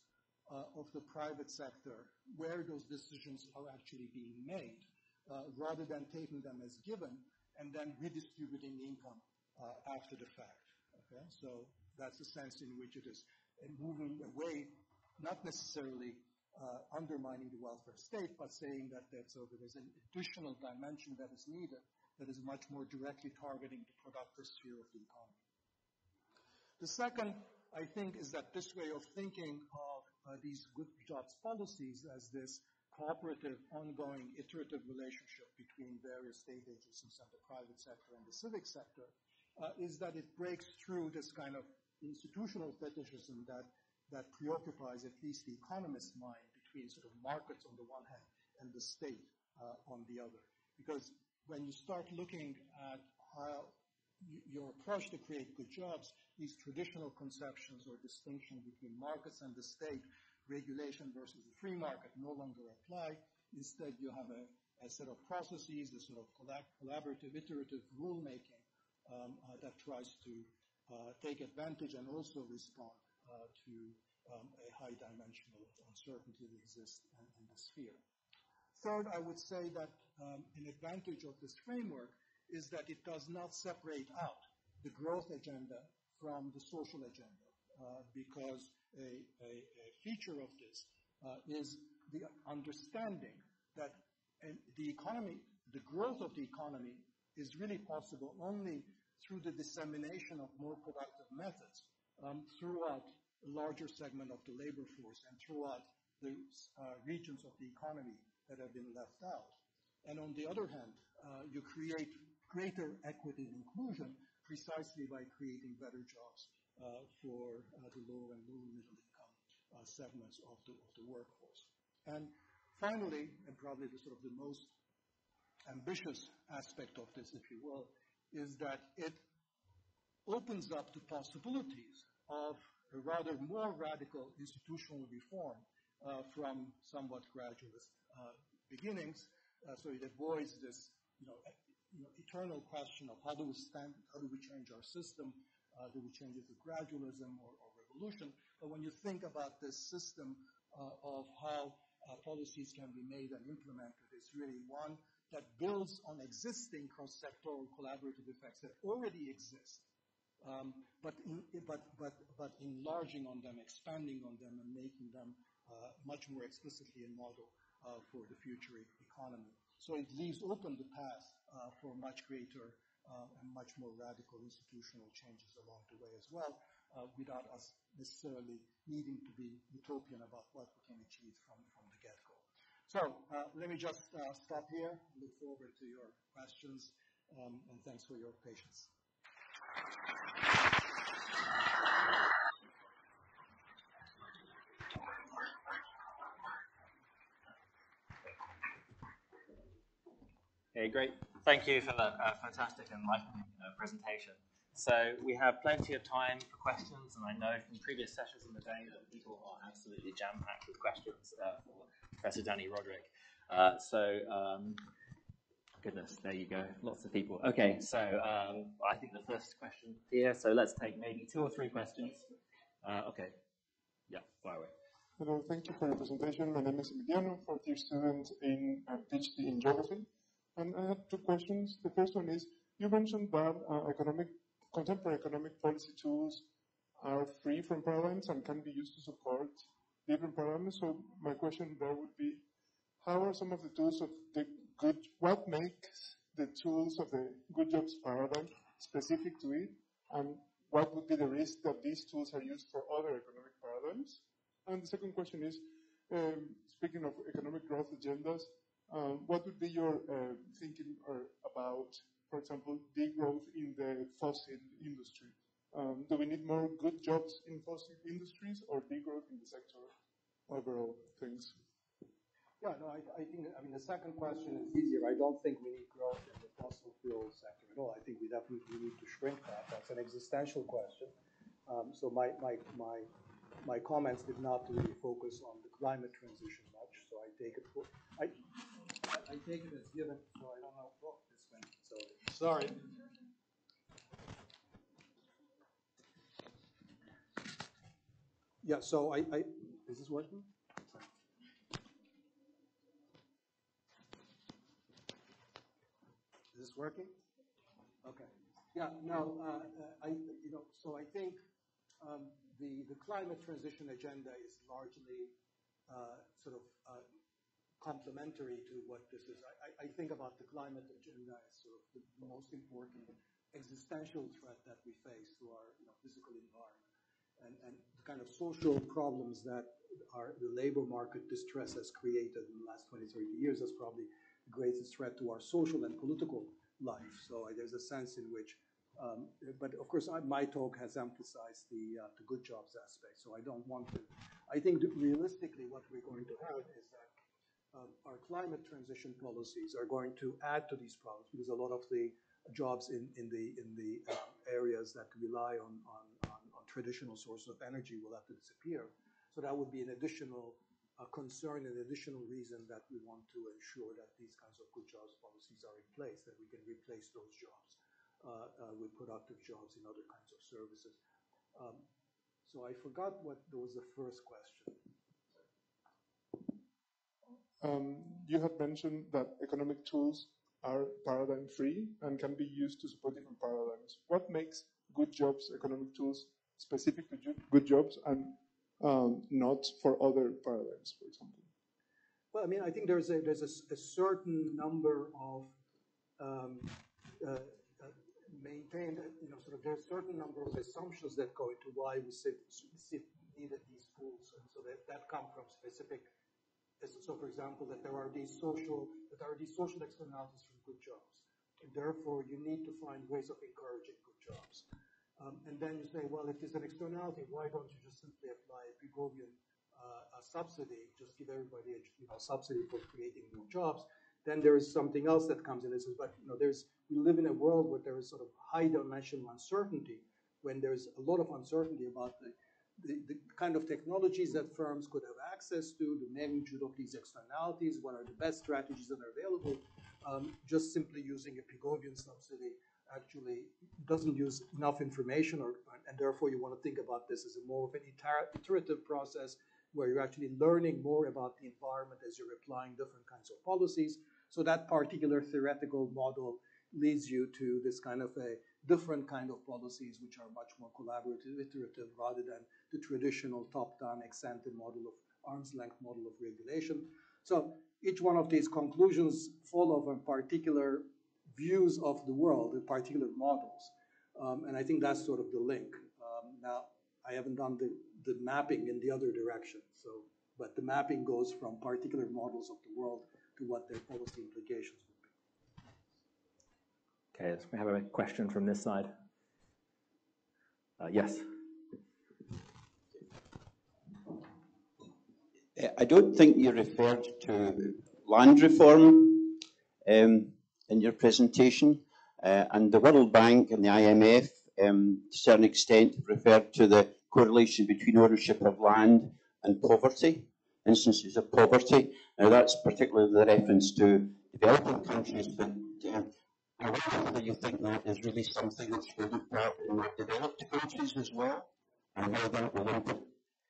uh, of the private sector where those decisions are actually being made uh, rather than taking them as given and then redistributing income uh, after the fact. Okay? So that's the sense in which it is moving away, not necessarily uh, undermining the welfare state, but saying that, that so there is an additional dimension that is needed that is much more directly targeting the productive sphere of the economy. The second, I think, is that this way of thinking of uh, these good jobs policies as this cooperative, ongoing, iterative relationship between various state agencies and the private sector and the civic sector uh, is that it breaks through this kind of institutional fetishism that, that preoccupies at least the economist's mind between sort of markets on the one hand and the state uh, on the other. Because when you start looking at how your approach to create good jobs, these traditional conceptions or distinction between markets and the state regulation versus the free market no longer apply. Instead, you have a, a set of processes, a sort of collaborative, iterative rulemaking um, uh, that tries to uh, take advantage and also respond uh, to um, a high dimensional uncertainty that exists in, in, the sphere. Third, I would say that um, an advantage of this framework is that it does not separate out the growth agenda from the social agenda, uh, because a, a, a feature of this uh, is the understanding that the economy, the growth of the economy is really possible only through the dissemination of more productive methods um, throughout a larger segment of the labor force and throughout the uh, regions of the economy that have been left out. And on the other hand, uh, you create greater equity and inclusion precisely by creating better jobs uh, for uh, the low and low middle income uh, segments of the, of the workforce. And finally, and probably the sort of the most ambitious aspect of this, if you will, is that it opens up the possibilities of a rather more radical institutional reform uh, from somewhat gradualist uh, beginnings. Uh, so it avoids this, you know, you know, eternal question of how do we stand, how do we change our system, uh, do we change it to gradualism or, or, revolution? But when you think about this system uh, of how uh, policies can be made and implemented, it's really one that builds on existing cross-sectoral collaborative effects that already exist um, but, in, but, but, but enlarging on them, expanding on them, and making them uh, much more explicitly a model uh, for the future economy. So it leaves open the path for much greater uh, and much more radical institutional changes along the way as well, uh, without us necessarily needing to be utopian about what we can achieve from, from the get-go. So uh, let me just stop here. Look forward to your questions, um, and thanks for your patience. Okay, great. Thank you for that uh, fantastic and enlightening uh, presentation. So we have plenty of time for questions, and I know from previous sessions in the day that people are absolutely jam-packed with questions uh, for Professor Dani Rodrik. Uh, so, um, goodness, there you go, lots of people. Okay, so um, I think the first question here, so let's take maybe two or three questions. Uh, okay, yeah, fire away. Hello, thank you for your presentation. My name is Emiliano, fourth year student in PhD in geography. And I have two questions. The first one is, you mentioned that uh, economic, contemporary economic policy tools are free from paradigms and can be used to support different paradigms. So my question there would be, how are some of the tools of the good, what makes the tools of the good jobs paradigm specific to it? And what would be the risk that these tools are used for other economic paradigms? And the second question is, um, speaking of economic growth agendas, um, what would be your uh, thinking about, for example, degrowth in the fossil industry? Um, do we need more good jobs in fossil industries or degrowth in the sector overall? Thanks. Yeah, no, I, I, think, I mean, the second question is easier. I don't think we need growth in the fossil fuel sector at all. I think we definitely need to shrink that. That's an existential question. Um, so my, my, my, my comments did not really focus on the climate transition much. So I take it for, I, I take it as given, so I don't know, oh, this went, so, sorry. Yeah, so I, I, is this working? Is this working? Okay. Yeah, no, uh, uh, I, you know, so I think um, the, the climate transition agenda is largely uh, sort of uh, complementary to what this is. I, I, think about the climate agenda as sort of the most important existential threat that we face to our you know, physical environment. And, and the kind of social problems that our, the labor market distress has created in the last 20, 30 years is probably the greatest threat to our social and political life. So uh, there's a sense in which, um, but of course I, my talk has emphasized the, uh, the good jobs aspect, so I don't want to. I think realistically what we're going to have is that um, our climate transition policies are going to add to these problems because a lot of the jobs in, in the, in the um, areas that rely on, on, on, on, traditional sources of energy will have to disappear. So that would be an additional uh, concern, an additional reason that we want to ensure that these kinds of good jobs policies are in place, that we can replace those jobs uh, uh, with productive jobs in other kinds of services. Um, so I forgot what was the first question. Um, you had mentioned that economic tools are paradigm free and can be used to support different paradigms. What makes good jobs economic tools specific to good jobs and um, not for other paradigms, for example? Well, I mean, I think there's a there's a, a certain number of um, uh, uh, maintained, you know, sort of there's a certain number of assumptions that go into why we needed these tools, and so that that come from specific so, for example, that there are these social that there are these social externalities from good jobs, and therefore you need to find ways of encouraging good jobs. Um, and then you say, well, if there's an externality, why don't you just simply apply a Pigovian uh, a subsidy, just give everybody a you know, subsidy for creating more jobs? then there is something else that comes in. This, is, but you know, there's we live in a world where there is sort of high dimensional uncertainty, when there's a lot of uncertainty about the, the, the, kind of technologies that firms could have access to, the magnitude of these externalities, what are the best strategies that are available. Um, just simply using a Pigovian subsidy actually doesn't use enough information, or, and therefore you want to think about this as a more of an iterative process where you're actually learning more about the environment as you're applying different kinds of policies. So that particular theoretical model leads you to this kind of a different kind of policies which are much more collaborative, iterative, rather than the traditional top-down ex-ante model of arm's length model of regulation. So each one of these conclusions follow from particular views of the world, the particular models. Um, and I think that's sort of the link. Um, now, I haven't done the, the mapping in the other direction. So, but the mapping goes from particular models of the world to what their policy implications Okay, let's have a question from this side. Uh, yes. I don't think you referred to land reform um, in your presentation, uh, and the World Bank and the IMF, um, to a certain extent, referred to the correlation between ownership of land and poverty, instances of poverty. Now, that's particularly the reference to developing countries, but uh, I wonder whether you think that is really something that should be looked at in developed countries as well, and how that will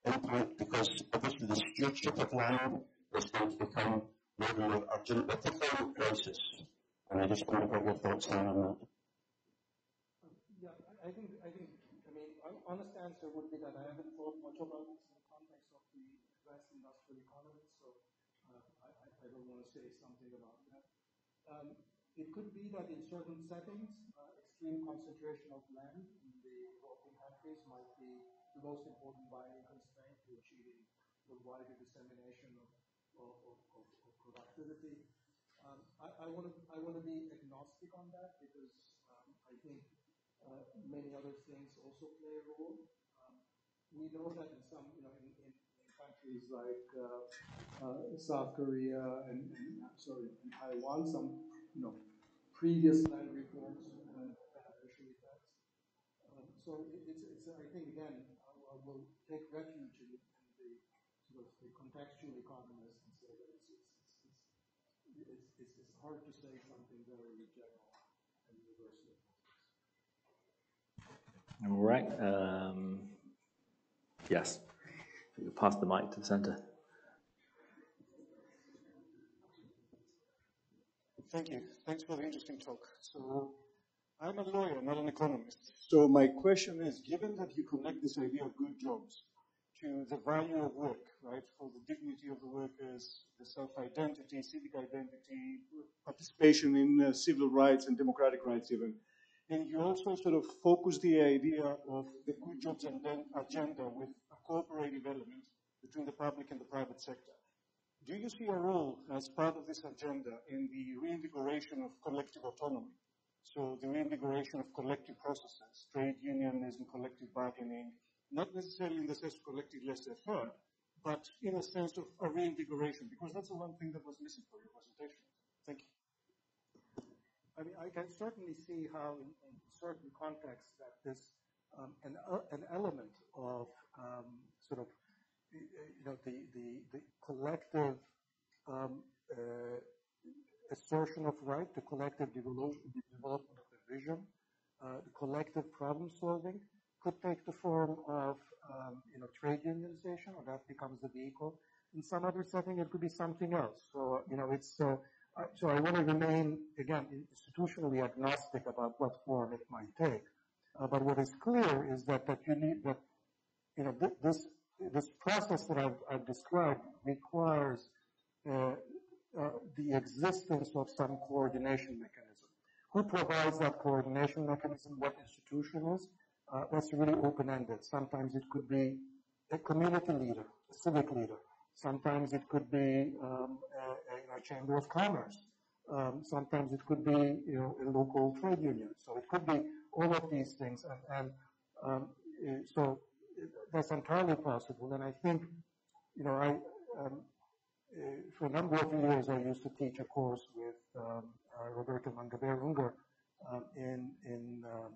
impact, because obviously the stewardship of land is going to become more and more urgent with the climate crisis. And I just wonder what your thoughts are on that. Yeah, I think, I think, I mean, honest answer would be that I haven't thought much about this in the context of the advanced industrial economy, so uh, I, I, don't want to say something about that. Um, it could be that in certain settings, uh, extreme concentration of land in the developing countries might be the most important binding constraint to achieving the wider dissemination of, of, of, of productivity. Um, I, I want to be agnostic on that because um, I think uh, many other things also play a role. Um, we know that in some, you know, in, in, in countries like uh, uh, South Korea and, and sorry, in Taiwan, some you know previous land reforms beneficial effects. Um, so it, it's, it's, I think, again, I will take refuge in, the sort of the contextual economist and say that it's, it's, it's, it's, hard to say something very general and universal. All right. Um, yes. Pass the mic to the center. Thank you. Thanks for the interesting talk. So I'm a lawyer, not an economist. So my question is, given that you connect this idea of good jobs to the value of work, right, for the dignity of the workers, the self-identity, civic identity, participation in uh, civil rights and democratic rights even, and you also sort of focus the idea of the good jobs agenda with a cooperative element between the public and the private sector. Do you see a role as part of this agenda in the reinvigoration of collective autonomy? So the reinvigoration of collective processes, trade unionism, collective bargaining, not necessarily in the sense of collective laissez-faire, but in a sense of a reinvigoration, because that's the one thing that was missing from your presentation. Thank you. I mean, I can certainly see how in, in certain contexts that this, um, an, uh, an element of um, sort of you know, the, the, the collective um, uh, assertion of right, the collective development of the vision, uh, the collective problem solving could take the form of um, you know, trade unionization, or that becomes the vehicle. In some other setting, it could be something else. So, you know, it's, uh, so I want to remain, again, institutionally agnostic about what form it might take. Uh, but what is clear is that, that you need, that, you know, th- this this process that I've, I've described requires uh, uh, the existence of some coordination mechanism. Who provides that coordination mechanism? What institution is? Uh, that's really open-ended. Sometimes it could be a community leader, a civic leader. Sometimes it could be um, a, a, chamber of commerce. Um, sometimes it could be you know, a local trade union. So it could be all of these things. And, and um, so that's entirely possible. And I think, you know, I, um, for a number of years, I used to teach a course with um, uh, Roberto Mangabeira Unger um, in, in um,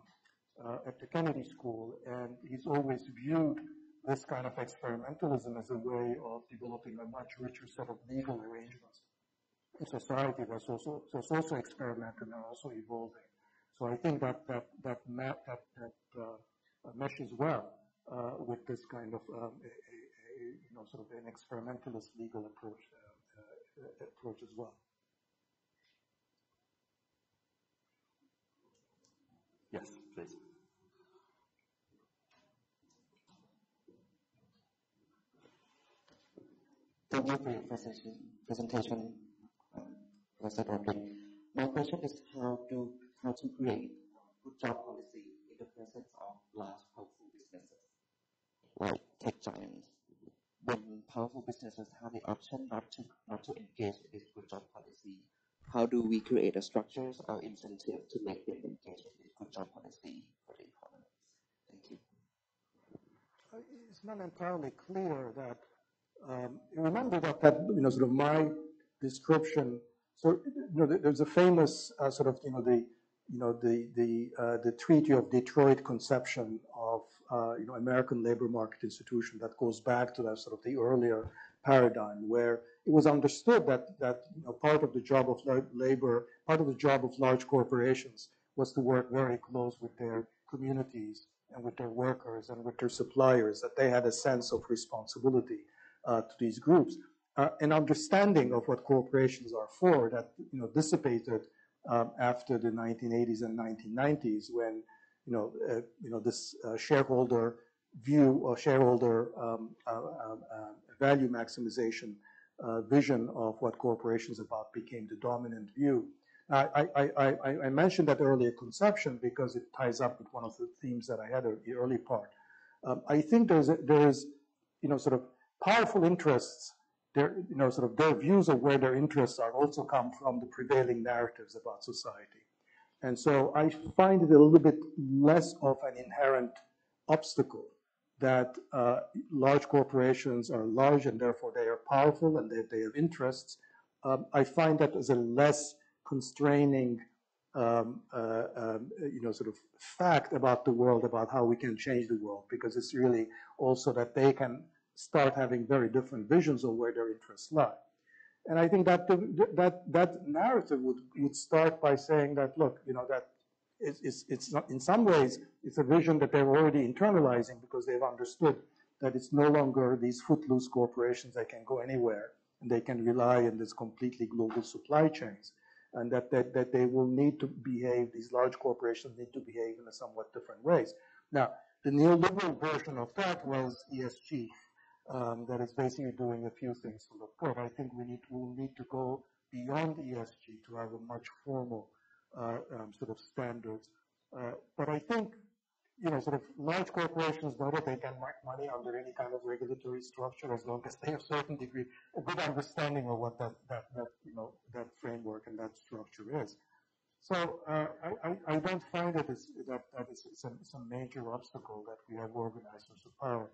uh, at the Kennedy School, and he's always viewed this kind of experimentalism as a way of developing a much richer set of legal arrangements in society that's also that's also experimental and also evolving. So I think that that that that that uh, meshes well uh, with this kind of um, you know sort of an experimentalist legal approach uh, uh approach as well. Yes, please. Thank you for your presentation, Professor Rodrik. My question is how to how to create good job policy in the presence of large businesses like tech giants. When powerful businesses have the option not to not to engage in this good job policy, how do we create a structures or incentive to make them engage in good job policy for the economy? Thank you. It's not entirely clear that um, remember that, that, you know, sort of my description. So, you know, there's a famous uh, sort of, you know, the, you know, the the uh, the Treaty of Detroit conception of, uh, you know, American labor market institution that goes back to that sort of the earlier paradigm where it was understood that that you know, part of the job of labor, part of the job of large corporations was to work very close with their communities and with their workers and with their suppliers, that they had a sense of responsibility uh, to these groups. Uh, an understanding of what corporations are for that you know dissipated um, after the 1980s and 1990s when you know uh, you know this uh, shareholder view or shareholder um, uh, um, uh, value maximization vision of what corporations about became the dominant view. I, I, I, I, mentioned that earlier conception because it ties up with one of the themes that I had in the early part. Um, I think there's a, there's you know sort of powerful interests, their, you know, sort of their views of where their interests are also come from the prevailing narratives about society. And so I find it a little bit less of an inherent obstacle that uh, large corporations are large and therefore they are powerful and they, they have interests. Um, I find that as a less constraining, um, uh, um, you know, sort of fact about the world, about how we can change the world, because it's really also that they can start having very different visions of where their interests lie. And I think that that that narrative would would start by saying that look, you know, that it's, it's, it's not, in some ways it's a vision that they're already internalizing because they've understood that it's no longer these footloose corporations that can go anywhere and they can rely on this completely global supply chains and that, that, that they will need to behave, these large corporations need to behave in a somewhat different ways. Now, the neoliberal version of that was ESG, um, that is basically doing a few things to look good. I think we need we will need to go beyond ESG to have a much formal uh, um, sort of standards. Uh, but I think you know, sort of large corporations know that they can make money under any kind of regulatory structure as long as they have a certain degree, a good understanding of what that, that, that you know, that framework and that structure is. So uh, I, I, I, don't find it as, that, that is some major obstacle that we have organizers of power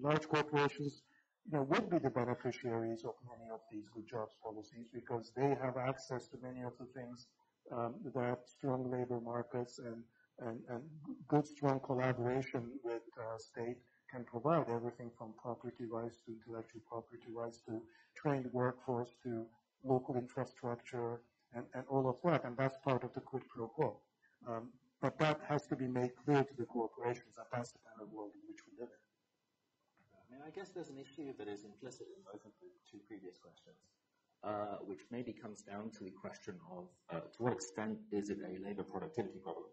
large corporations, you know, would be the beneficiaries of many of these good jobs policies because they have access to many of the things um, that strong labor markets and, and, and good strong collaboration with uh, state can provide everything from property rights to intellectual property rights to trained workforce to local infrastructure and, and all of that. And that's part of the quid pro quo. Um, but that has to be made clear to the corporations that that's the kind of world in which we live in mean, I guess there's an issue that is implicit in both of the two previous questions, uh, which maybe comes down to the question of uh, to what extent is it a labor productivity problem,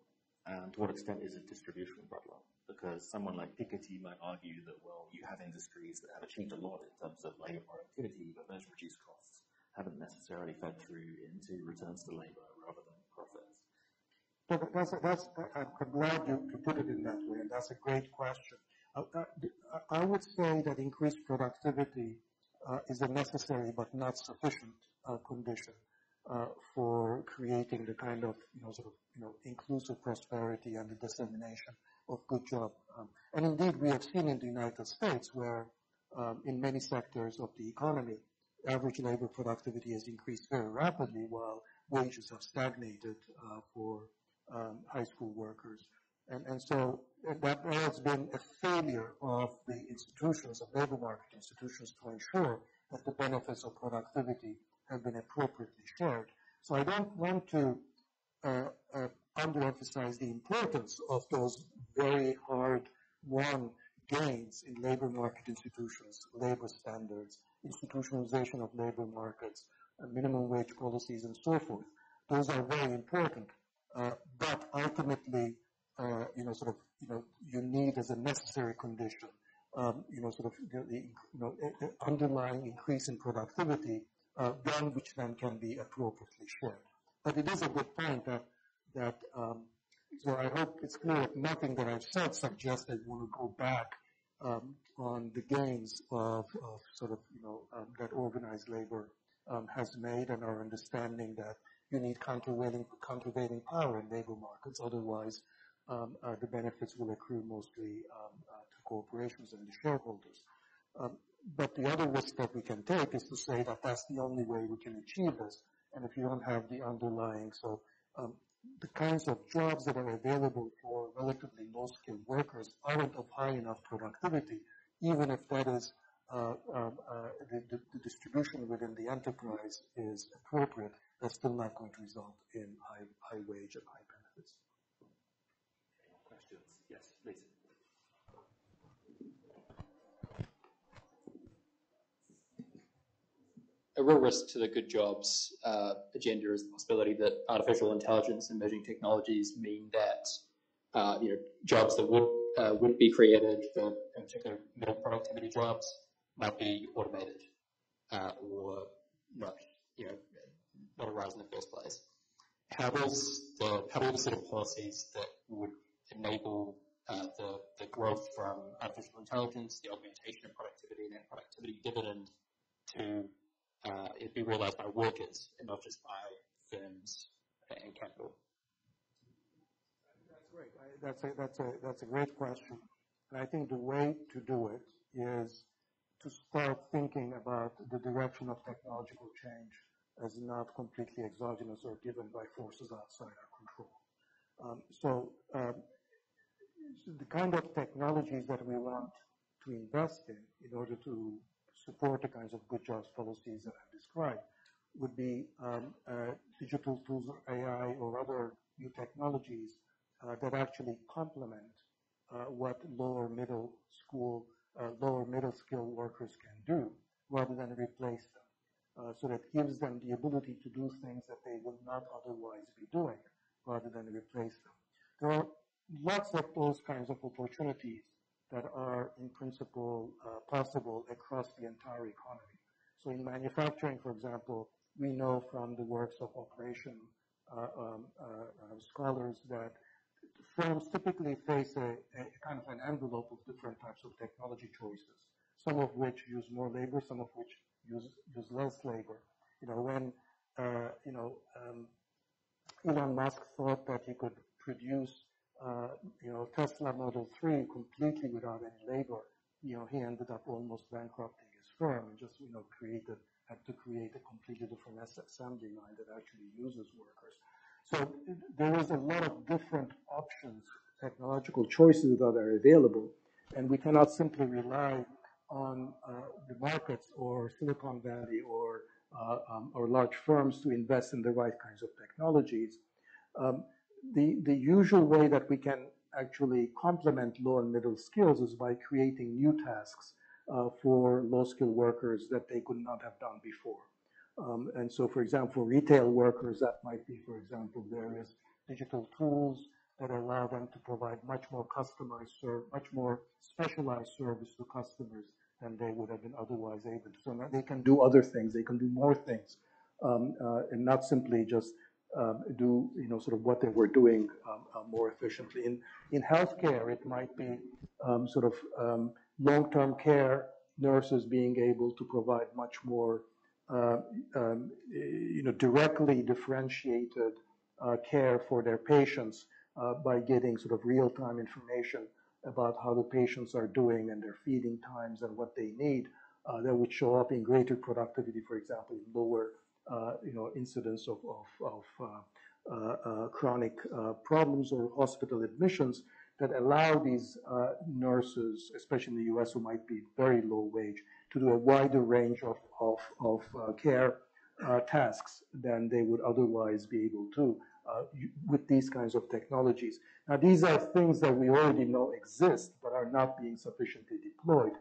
and to what extent is it a distribution problem? Because someone like Piketty might argue that, well, you have industries that have achieved a lot in terms of labor productivity, but those reduced costs haven't necessarily fed through into returns to labor rather than profits. That's, that's, I'm glad you put it in that way, and that's a great question. Uh, uh, I would say that increased productivity uh, is a necessary but not sufficient condition for creating the kind of, you know, sort of, you know, inclusive prosperity and the dissemination of good job. Um, and indeed, we have seen in the United States where um, in many sectors of the economy, average labor productivity has increased very rapidly while wages have stagnated uh, for um, high school workers. And, and so that has been a failure of the institutions, of labor market institutions, to ensure that the benefits of productivity have been appropriately shared. So I don't want to uh, uh, underemphasize the importance of those very hard won gains in labor market institutions, labor standards, institutionalization of labor markets, uh, minimum wage policies, and so forth. Those are very important. Uh, but ultimately, uh, you know, sort of, you know, you need as a necessary condition, um, you know, sort of the, you know, underlying increase in productivity, uh, then which then can be appropriately shared. But it is a good point that that. Um, so I hope it's clear that nothing that I've said suggests that we want to go back um, on the gains of, of, sort of, you know, um, that organized labor um, has made and our understanding that you need countervailing, countervailing power in labor markets. Otherwise, um, uh, the benefits will accrue mostly um, uh, to corporations and the shareholders. Um, but the other risk that we can take is to say that that's the only way we can achieve this. And if you don't have the underlying, so um, the kinds of jobs that are available for relatively low-skilled workers aren't of high enough productivity, even if that is uh, um, uh, the, the, the, distribution within the enterprise is appropriate, that's still not going to result in high, high wage and high benefits. Yes, please. A real risk to the good jobs uh, agenda is the possibility that artificial intelligence and emerging technologies mean that uh, you know jobs that would uh, would be created for in particular middle productivity jobs might be automated uh, or not you know not arise in the first place. How does the how do the set of policies that would enable uh, the, the growth from artificial intelligence, the augmentation of productivity, and that productivity dividend to uh, it be realized by workers and not just by firms and capital? That's great. I, that's, a, that's, a, that's a great question. And I think the way to do it is to start thinking about the direction of technological change as not completely exogenous or given by forces outside our control. Um, so, um, the kind of technologies that we want to invest in in order to support the kinds of good jobs policies that I've described would be um, uh, digital tools or AI or other new technologies uh, that actually complement uh, what lower middle school, uh, lower middle skill workers can do rather than replace them. Uh, so that gives them the ability to do things that they would not otherwise be doing rather than replace them. There are lots of those kinds of opportunities that are in principle uh, possible across the entire economy. So in manufacturing, for example, we know from the works of operation uh, um, uh, uh, scholars that firms typically face a, a, kind of an envelope of different types of technology choices, some of which use more labor, some of which use, use less labor. You know, when, uh, you know, um, Elon Musk thought that he could produce uh, you know, Tesla Model 3 completely without any labor, you know, he ended up almost bankrupting his firm and just, you know, created, had to create a completely different assembly line that actually uses workers. So there is a lot of different options, technological choices that are available, and we cannot simply rely on uh, the markets or Silicon Valley or uh, um, or large firms to invest in the right kinds of technologies. Um, the, the usual way that we can actually complement low and middle skills is by creating new tasks uh, for low skilled workers that they could not have done before. Um, and so, for example, retail workers, that might be, for example, various digital tools that allow them to provide much more customized, much more specialized service to customers than they would have been otherwise able to. So they can do other things, they can do more things, um, uh, and not simply just um, do you know sort of what they were doing um, uh, more efficiently. In in healthcare, it might be um, sort of um, long-term care nurses being able to provide much more uh, um, you know directly differentiated uh, care for their patients uh, by getting sort of real-time information about how the patients are doing and their feeding times and what they need uh, that would show up in greater productivity, for example, in lower, you know, incidence of, of, of uh, uh, chronic problems or hospital admissions that allow these nurses, especially in the U.S., who might be very low wage, to do a wider range of, of, of care tasks than they would otherwise be able to. Uh, with these kinds of technologies. Now, these are things that we already know exist, but are not being sufficiently deployed.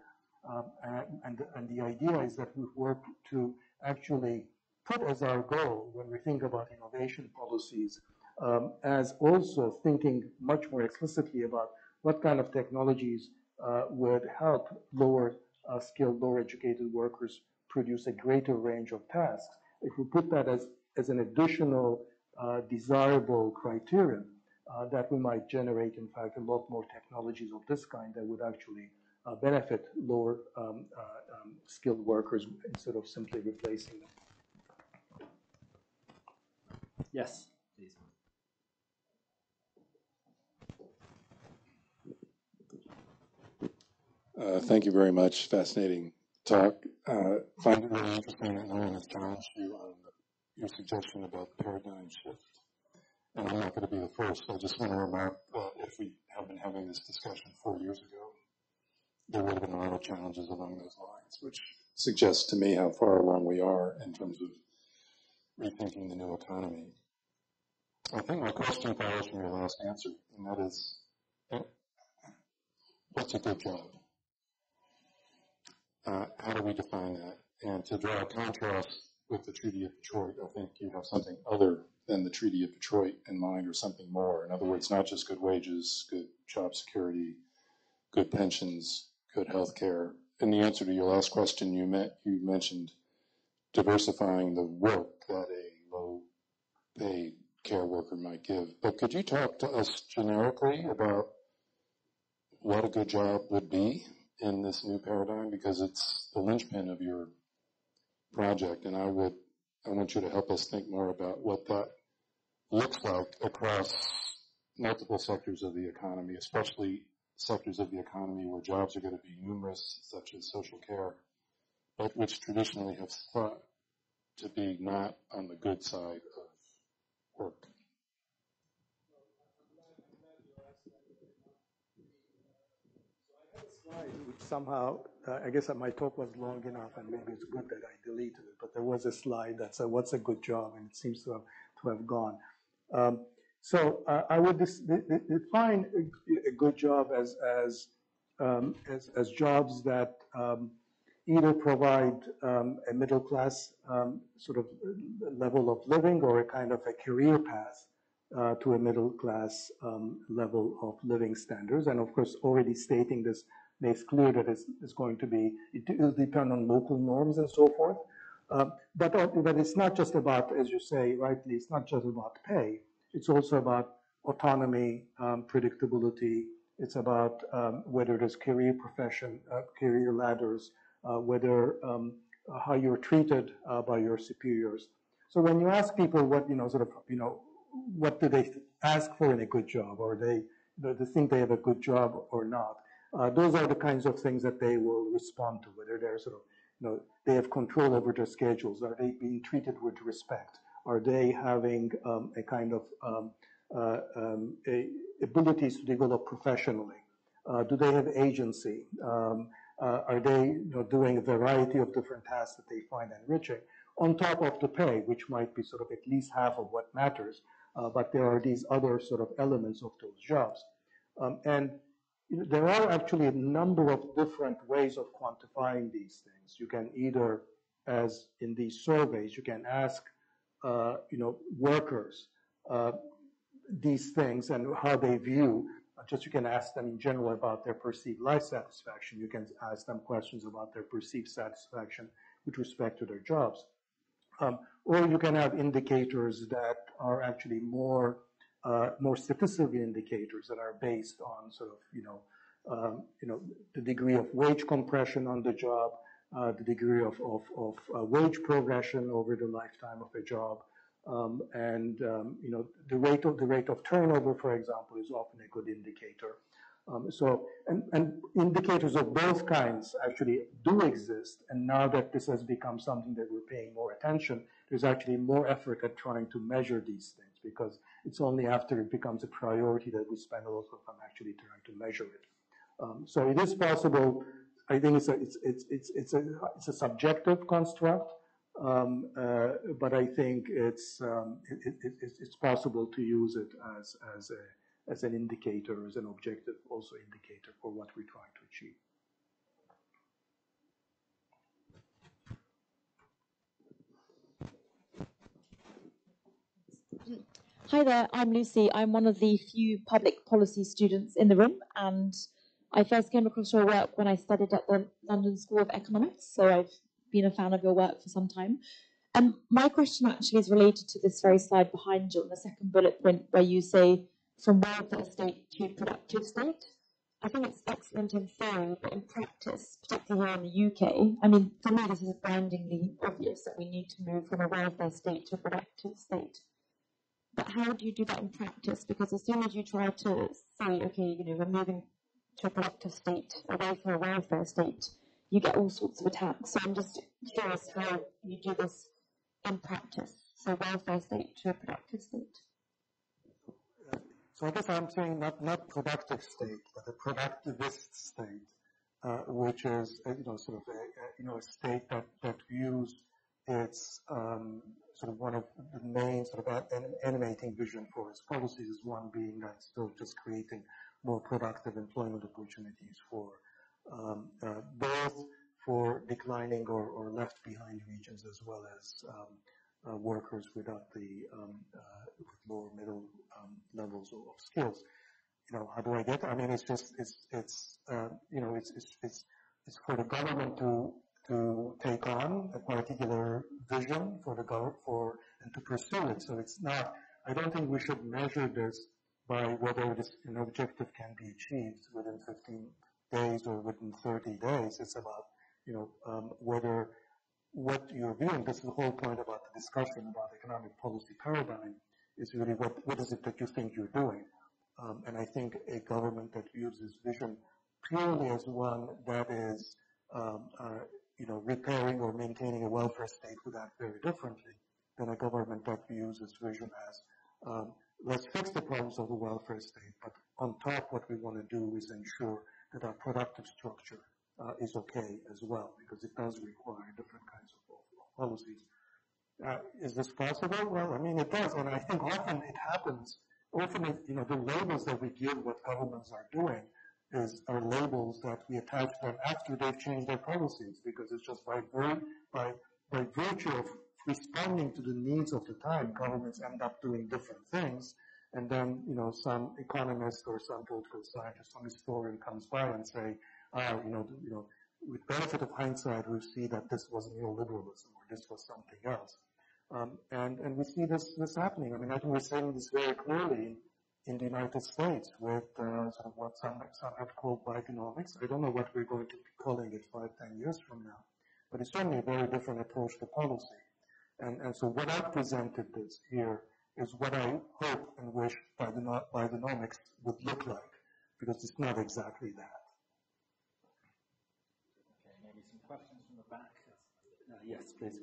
Um, and, and, and, the idea is that we work to actually put as our goal when we think about innovation policies um, as also thinking much more explicitly about what kind of technologies uh, would help lower uh, skilled, lower educated workers produce a greater range of tasks. If we put that as, as an additional uh, desirable criterion, uh, that we might generate, in fact, a lot more technologies of this kind that would actually uh, benefit lower um, um, skilled workers instead of simply replacing them. Yes, please. Uh, thank you very much. Fascinating talk. Uh, find it really interesting that no one has challenged you on your suggestion about paradigm shift. And I'm not going to be the first. I just want to remark that if we had been having this discussion four years ago, there would have been a lot of challenges along those lines, which suggests to me how far along we are in terms of rethinking the new economy. I think my question follows from your last answer, and that is, what's a good job? Uh, how do we define that? And to draw a contrast with the Treaty of Detroit, I think you have something other than the Treaty of Detroit in mind or something more. In other words, not just good wages, good job security, good pensions, good health care. In the answer to your last question, you, met, you mentioned diversifying the work that a low paid care worker might give. But could you talk to us generically about what a good job would be in this new paradigm? Because it's the linchpin of your project, and I would I want you to help us think more about what that looks like across multiple sectors of the economy, especially sectors of the economy where jobs are going to be numerous, such as social care, but which traditionally have to be not on the good side of work. Which somehow, uh, I guess my talk was long enough, and maybe it's good that I deleted it. But there was a slide that said, "What's a good job?" and it seems to have to have gone. Um, so uh, I would dis- define a, a, good job as as, um, as, as jobs that um, either provide um, a middle class um, sort of level of living or a kind of a career path uh, to a middle class um, level of living standards. And of course, already stating this makes clear that it's, it's going to be, it will depend on local norms and so forth. Uh, but, uh, but it's not just about, as you say rightly, it's not just about pay. It's also about autonomy, um, predictability. It's about um, whether there's career profession, uh, career ladders, whether um, how you're treated uh, by your superiors. So when you ask people what you know, sort of you know, what do they ask for in a good job, or they they think they have a good job or not? Uh, those are the kinds of things that they will respond to, whether they're sort of, you know, they have control over their schedules. Are they being treated with respect? Are they having um, a kind of um, uh, um, a abilities to develop professionally? Uh, do they have agency? Uh, are they you know, doing a variety of different tasks that they find enriching? On top of the pay, which might be sort of at least half of what matters, uh, but there are these other sort of elements of those jobs. Um, and there are actually a number of different ways of quantifying these things. You can either, as in these surveys, you can ask, uh, you know, workers uh, these things and how they view. Just you can ask them in general about their perceived life satisfaction. You can ask them questions about their perceived satisfaction with respect to their jobs. Um, or you can have indicators that are actually more uh, more statistical indicators that are based on sort of, you know, um, you know, the degree of wage compression on the job, uh, the degree of, of, of uh, wage progression over the lifetime of a job, and um, you know the rate of the rate of turnover, for example, is often a good indicator. Um, so, and, and indicators of both kinds actually do exist. And now that this has become something that we're paying more attention, there's actually more effort at trying to measure these things because it's only after it becomes a priority that we spend a lot of time actually trying to measure it. Um, so it is possible. I think it's a, it's, it's, it's, it's a, it's a subjective construct. Um, uh, but I think it's, um, it, it, it's possible to use it as, as a, as an indicator, as an objective also indicator for what we're trying to achieve. Hi there, I'm Lucy. I'm one of the few public policy students in the room, and I first came across your work when I studied at the London School of Economics, so I've been a fan of your work for some time. And my question actually is related to this very slide behind you on the second bullet point, where you say from welfare state to productive state. I think it's excellent in theory, but in practice, particularly here in the UK, I mean, for me, this is blindingly obvious that we need to move from a welfare state to a productive state. But how do you do that in practice? Because as soon as you try to say, okay, you know, we're moving to a productive state, away from a welfare state, you get all sorts of attacks. So I'm just curious how you do this in practice. So welfare state to a productive state. So I guess I'm saying not, not productive state, but a productivist state, uh, which is, uh, you know, sort of a, a, you know, a state that, that views its, um, sort of one of the main sort of animating vision for its policies is one being that still just creating more productive employment opportunities for um, uh, both for declining or, or left behind regions as well as um, uh, workers without the um, uh, with lower middle um, levels of, skills. You know, how do I get? I mean, it's just it's it's uh, you know it's, it's it's it's for the government to to take on a particular vision for the government for and to pursue it. So it's not. I don't think we should measure this by whether this an objective can be achieved within 15 days or within 30 days. It's about you know um, whether what you're doing, this is the whole point about the discussion about economic policy paradigm, is really what, what is it that you think you're doing? Um, and I think a government that views this vision purely as one that is, um, uh, you know, repairing or maintaining a welfare state would act very differently than a government that views this vision as, um, let's fix the problems of the welfare state, but on top what we want to do is ensure that our productive structure uh, is okay as well, because it does require different kinds of, policies. Uh, is this possible? Well, I mean, it does, and I think often it happens. Often, you know, the labels that we give what governments are doing is are labels that we attach them after they've changed their policies, because it's just by by by virtue of responding to the needs of the time, governments end up doing different things. And then, you know, some economist or some political scientist, some historian comes by and say, uh, you know, you know, with benefit of hindsight, we see that this was neoliberalism or this was something else. Um, and, and we see this, this happening. I mean, I think we're seeing this very clearly in the United States with uh, sort of what some, some have called Bidenomics. I don't know what we're going to be calling it five, ten years from now, but it's certainly a very different approach to policy. And, and so what I've presented this here is what I hope and wish Bidenomics would look like, because it's not exactly that. Okay, maybe some questions from the back? Uh, yes, please.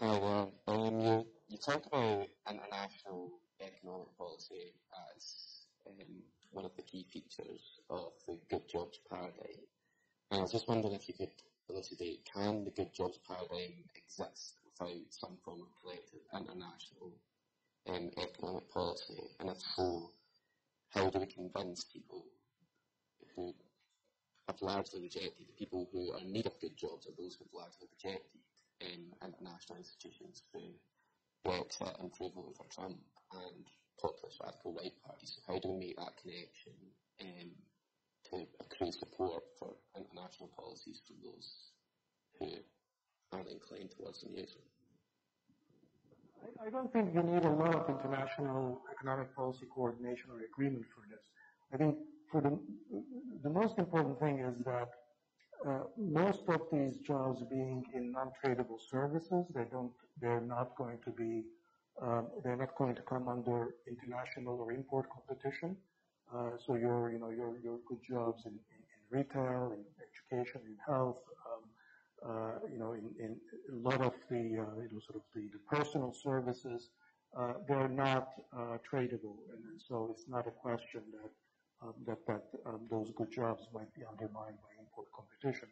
Hi Um, you, you talked about international economic policy as um, one of the key features of the good jobs paradigm. And I was just wondering if you could elucidate, can the good jobs paradigm exist without some form of collective international um, economic policy? And if so, how do we convince people who have largely rejected, the people who are in need of good jobs are those who have largely rejected um, international institutions through Brexit and voting for Trump and populist radical right parties? How do we make that connection um, to accrue support for international policies from those who aren't inclined towards them using? I, I don't think you need a lot of international economic policy coordination or agreement for this. I think for the, the most important thing is that uh, most of these jobs being in non-tradable services, they don't, they're not going to be, they're not going to come under international or import competition. Uh, so your, you know, your, your good jobs in, retail, in education, in health, um, uh, you know, in, a lot of the, uh, you know, sort of the, personal services, they're not tradable. And so it's not a question that um, um, those good jobs might be undermined by import competition.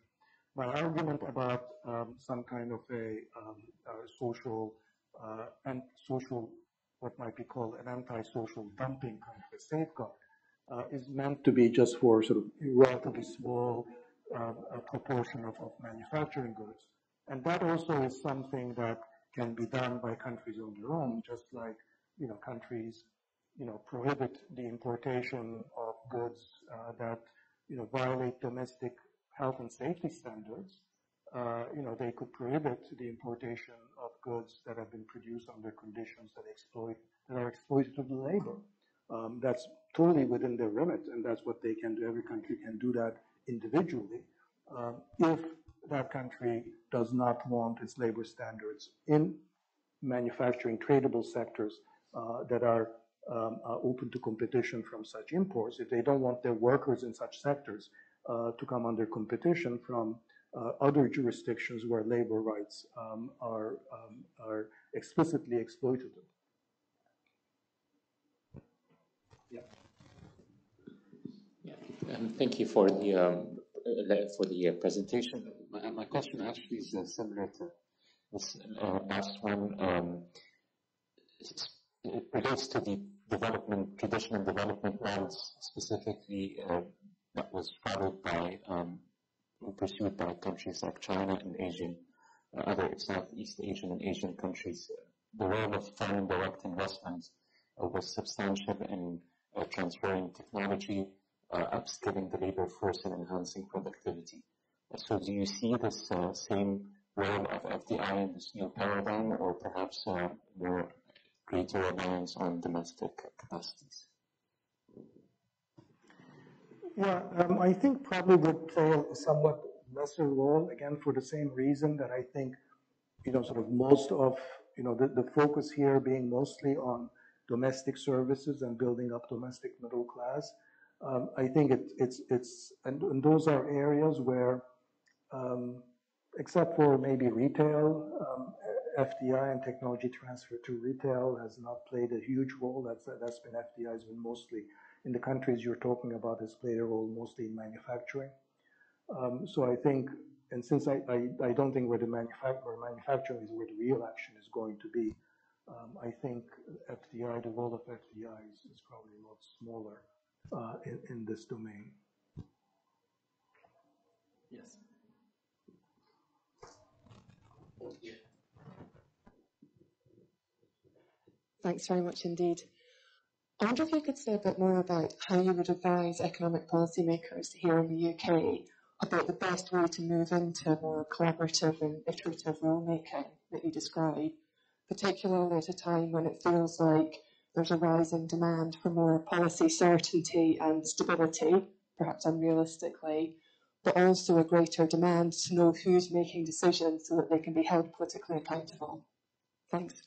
My argument about um, some kind of a, um, social and social, what might be called an anti-social dumping kind of a safeguard, uh, is meant to be just for sort of relatively small uh, proportion of, of manufacturing goods. And that also is something that can be done by countries on their own, just like you know countries you know, prohibit the importation of goods uh, that, you know, violate domestic health and safety standards. Uh, you know, they could prohibit the importation of goods that have been produced under conditions that exploit that are exploitative labor. Um, that's totally within their remit, and that's what they can do. Every country can do that individually. Um, if that country does not want its labor standards in manufacturing tradable sectors uh, that are um, are open to competition from such imports, if they don't want their workers in such sectors uh, to come under competition from other jurisdictions where labor rights um, are, um, are explicitly exploited. Yeah. Yeah. Um, thank you for the um, uh, for the uh, presentation. My, my, question actually is uh, similar to this uh, last one. Um, it relates to the development, traditional development plans specifically uh, that was followed by, um, pursued by countries like China and Asian, uh, other Southeast Asian and Asian countries. The role of foreign direct investment uh, was substantial in uh, transferring technology, upskilling the labor force and enhancing productivity. So do you see this same role of FDI in this new paradigm or perhaps more greater reliance on domestic capacities? Yeah, um, I think probably would play a somewhat lesser role, again, for the same reason that I think, you know, sort of most of, you know, the, the focus here being mostly on domestic services and building up domestic middle class. Um, I think it, it's, it's, and, and, those are areas where, um, except for maybe retail, um, FDI and technology transfer to retail has not played a huge role. That's that's been FDI has been mostly in the countries you're talking about has played a role mostly in manufacturing. Um, so I think, and since I, I, I don't think where the manufacturer manufacturing is where the real action is going to be, um, I think FDI, the role of FDI is, is probably a lot smaller uh, in, in this domain. Yes. Thanks very much indeed. I wonder if you could say a bit more about how you would advise economic policymakers here in the UK about the best way to move into more collaborative and iterative rulemaking that you describe, particularly at a time when it feels like there's a rising demand for more policy certainty and stability, perhaps unrealistically, but also a greater demand to know who's making decisions so that they can be held politically accountable. Thanks.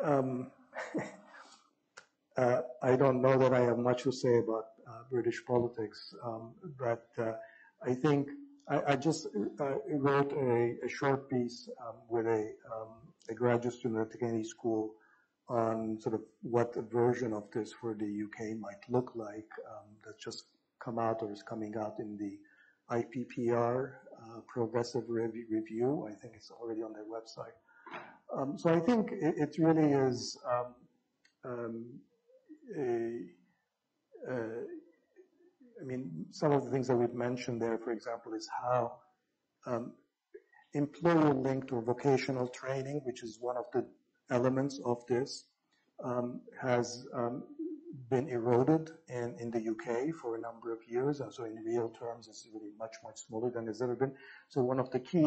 Um, <laughs> uh, I don't know that I have much to say about uh, British politics, um, but uh, I think I, I just uh, wrote a, a, short piece um, with a, um, a, graduate student at the Kennedy School on sort of what a version of this for the UK might look like. Um, that's just come out or is coming out in the IPPR uh, progressive review. I think it's already on their website. Um, so I think it, it really is um, um, a, uh, I mean, some of the things that we've mentioned there, for example, is how um, employer-linked or vocational training, which is one of the elements of this, um, has um, been eroded in, in the UK for a number of years, and so in real terms, it's really much, much smaller than it's ever been. So one of the key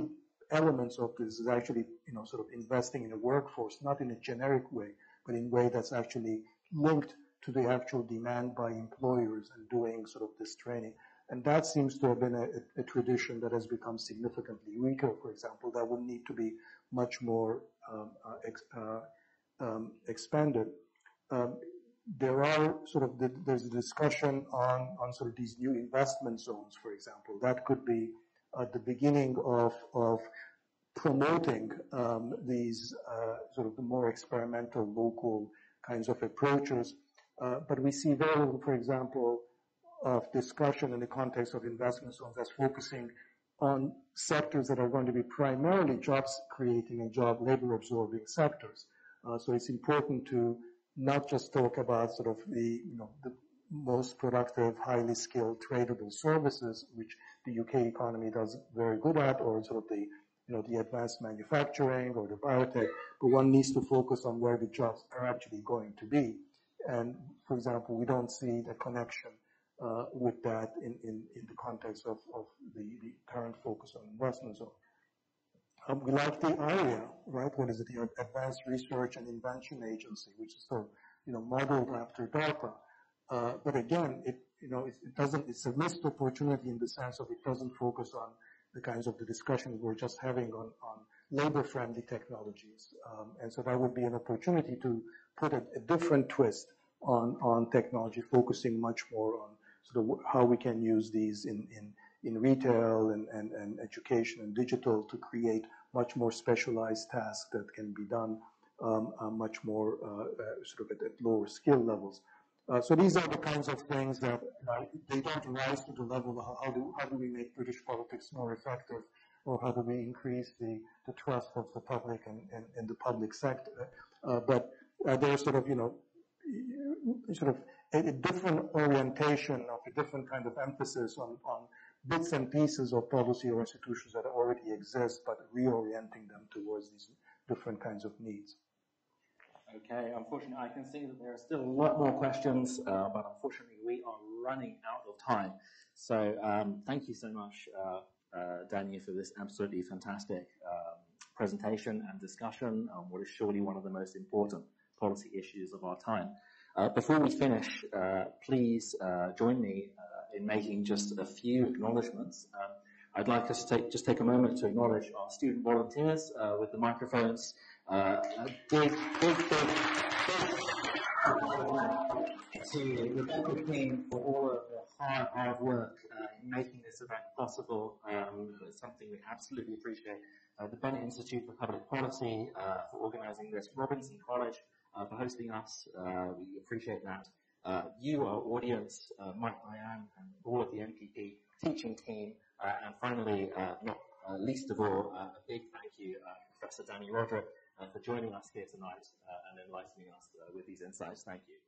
elements of this is actually, you know, sort of investing in a workforce, not in a generic way, but in a way that's actually linked to the actual demand by employers and doing sort of this training. And that seems to have been a, a, tradition that has become significantly weaker, for example, that would need to be much more um, uh, ex, uh, um, expanded. Um, there are sort of, the, there's a discussion on, on sort of these new investment zones, for example. That could be at the beginning of, of promoting um, these uh, sort of the more experimental local kinds of approaches. Uh, but we see very little, for example, of discussion in the context of investment zones that's focusing on sectors that are going to be primarily jobs creating and job labor absorbing sectors. Uh, so it's important to not just talk about sort of the, you know, the most productive, highly skilled, tradable services, which the UK economy does very good at, or sort of the, you know, the advanced manufacturing or the biotech, but one needs to focus on where the jobs are actually going to be. And for example, we don't see the connection uh, with that in, in, in, the context of, of the, the, current focus on investment. So um, we like the ARIA, right? What is it? The Advanced Research and Invention Agency, which is sort of, you know, modeled after DARPA. Uh, but again, it, you know, it, it, doesn't, it's a missed opportunity in the sense of it doesn't focus on the kinds of the discussion we're just having on, on labor-friendly technologies. Um, and so that would be an opportunity to put a, a different twist on, on technology, focusing much more on sort of how we can use these in, in, in retail and, and, and education and digital to create much more specialized tasks that can be done um, uh, much more uh, uh, sort of at, at, lower skill levels. Uh, so these are the kinds of things that uh, they don't rise to the level of how do, how do we make British politics more effective or how do we increase the, the trust of the public and, and, and the public sector. Uh, but they're sort of, you know, sort of a, a, different orientation of a different kind of emphasis on, on bits and pieces of policy or institutions that already exist, but reorienting them towards these different kinds of needs. Okay, unfortunately, I can see that there are still a lot more questions, uh, but unfortunately, we are running out of time. So, um, thank you so much, uh, uh, Daniel, for this absolutely fantastic um, presentation and discussion on what is surely one of the most important policy issues of our time. Uh, before we finish, uh, please uh, join me in making just a few acknowledgements. Um, I'd like us to take, just take a moment to acknowledge our student volunteers with the microphones. Uh, a big, big, big, big to Rebecca King for all of the hard, hard work in making this event possible. Um, it's something we absolutely appreciate. the Bennett Institute for Public Policy for organizing this, Robinson College uh, for hosting us. Uh, we appreciate that. Uh, you, our audience, Mike Ryan, and all of the MPP teaching team, and finally, not least of all, a big thank you, Professor Dani Rodrik, Uh, for joining us here tonight uh, and enlightening us uh, with these insights. Thank you.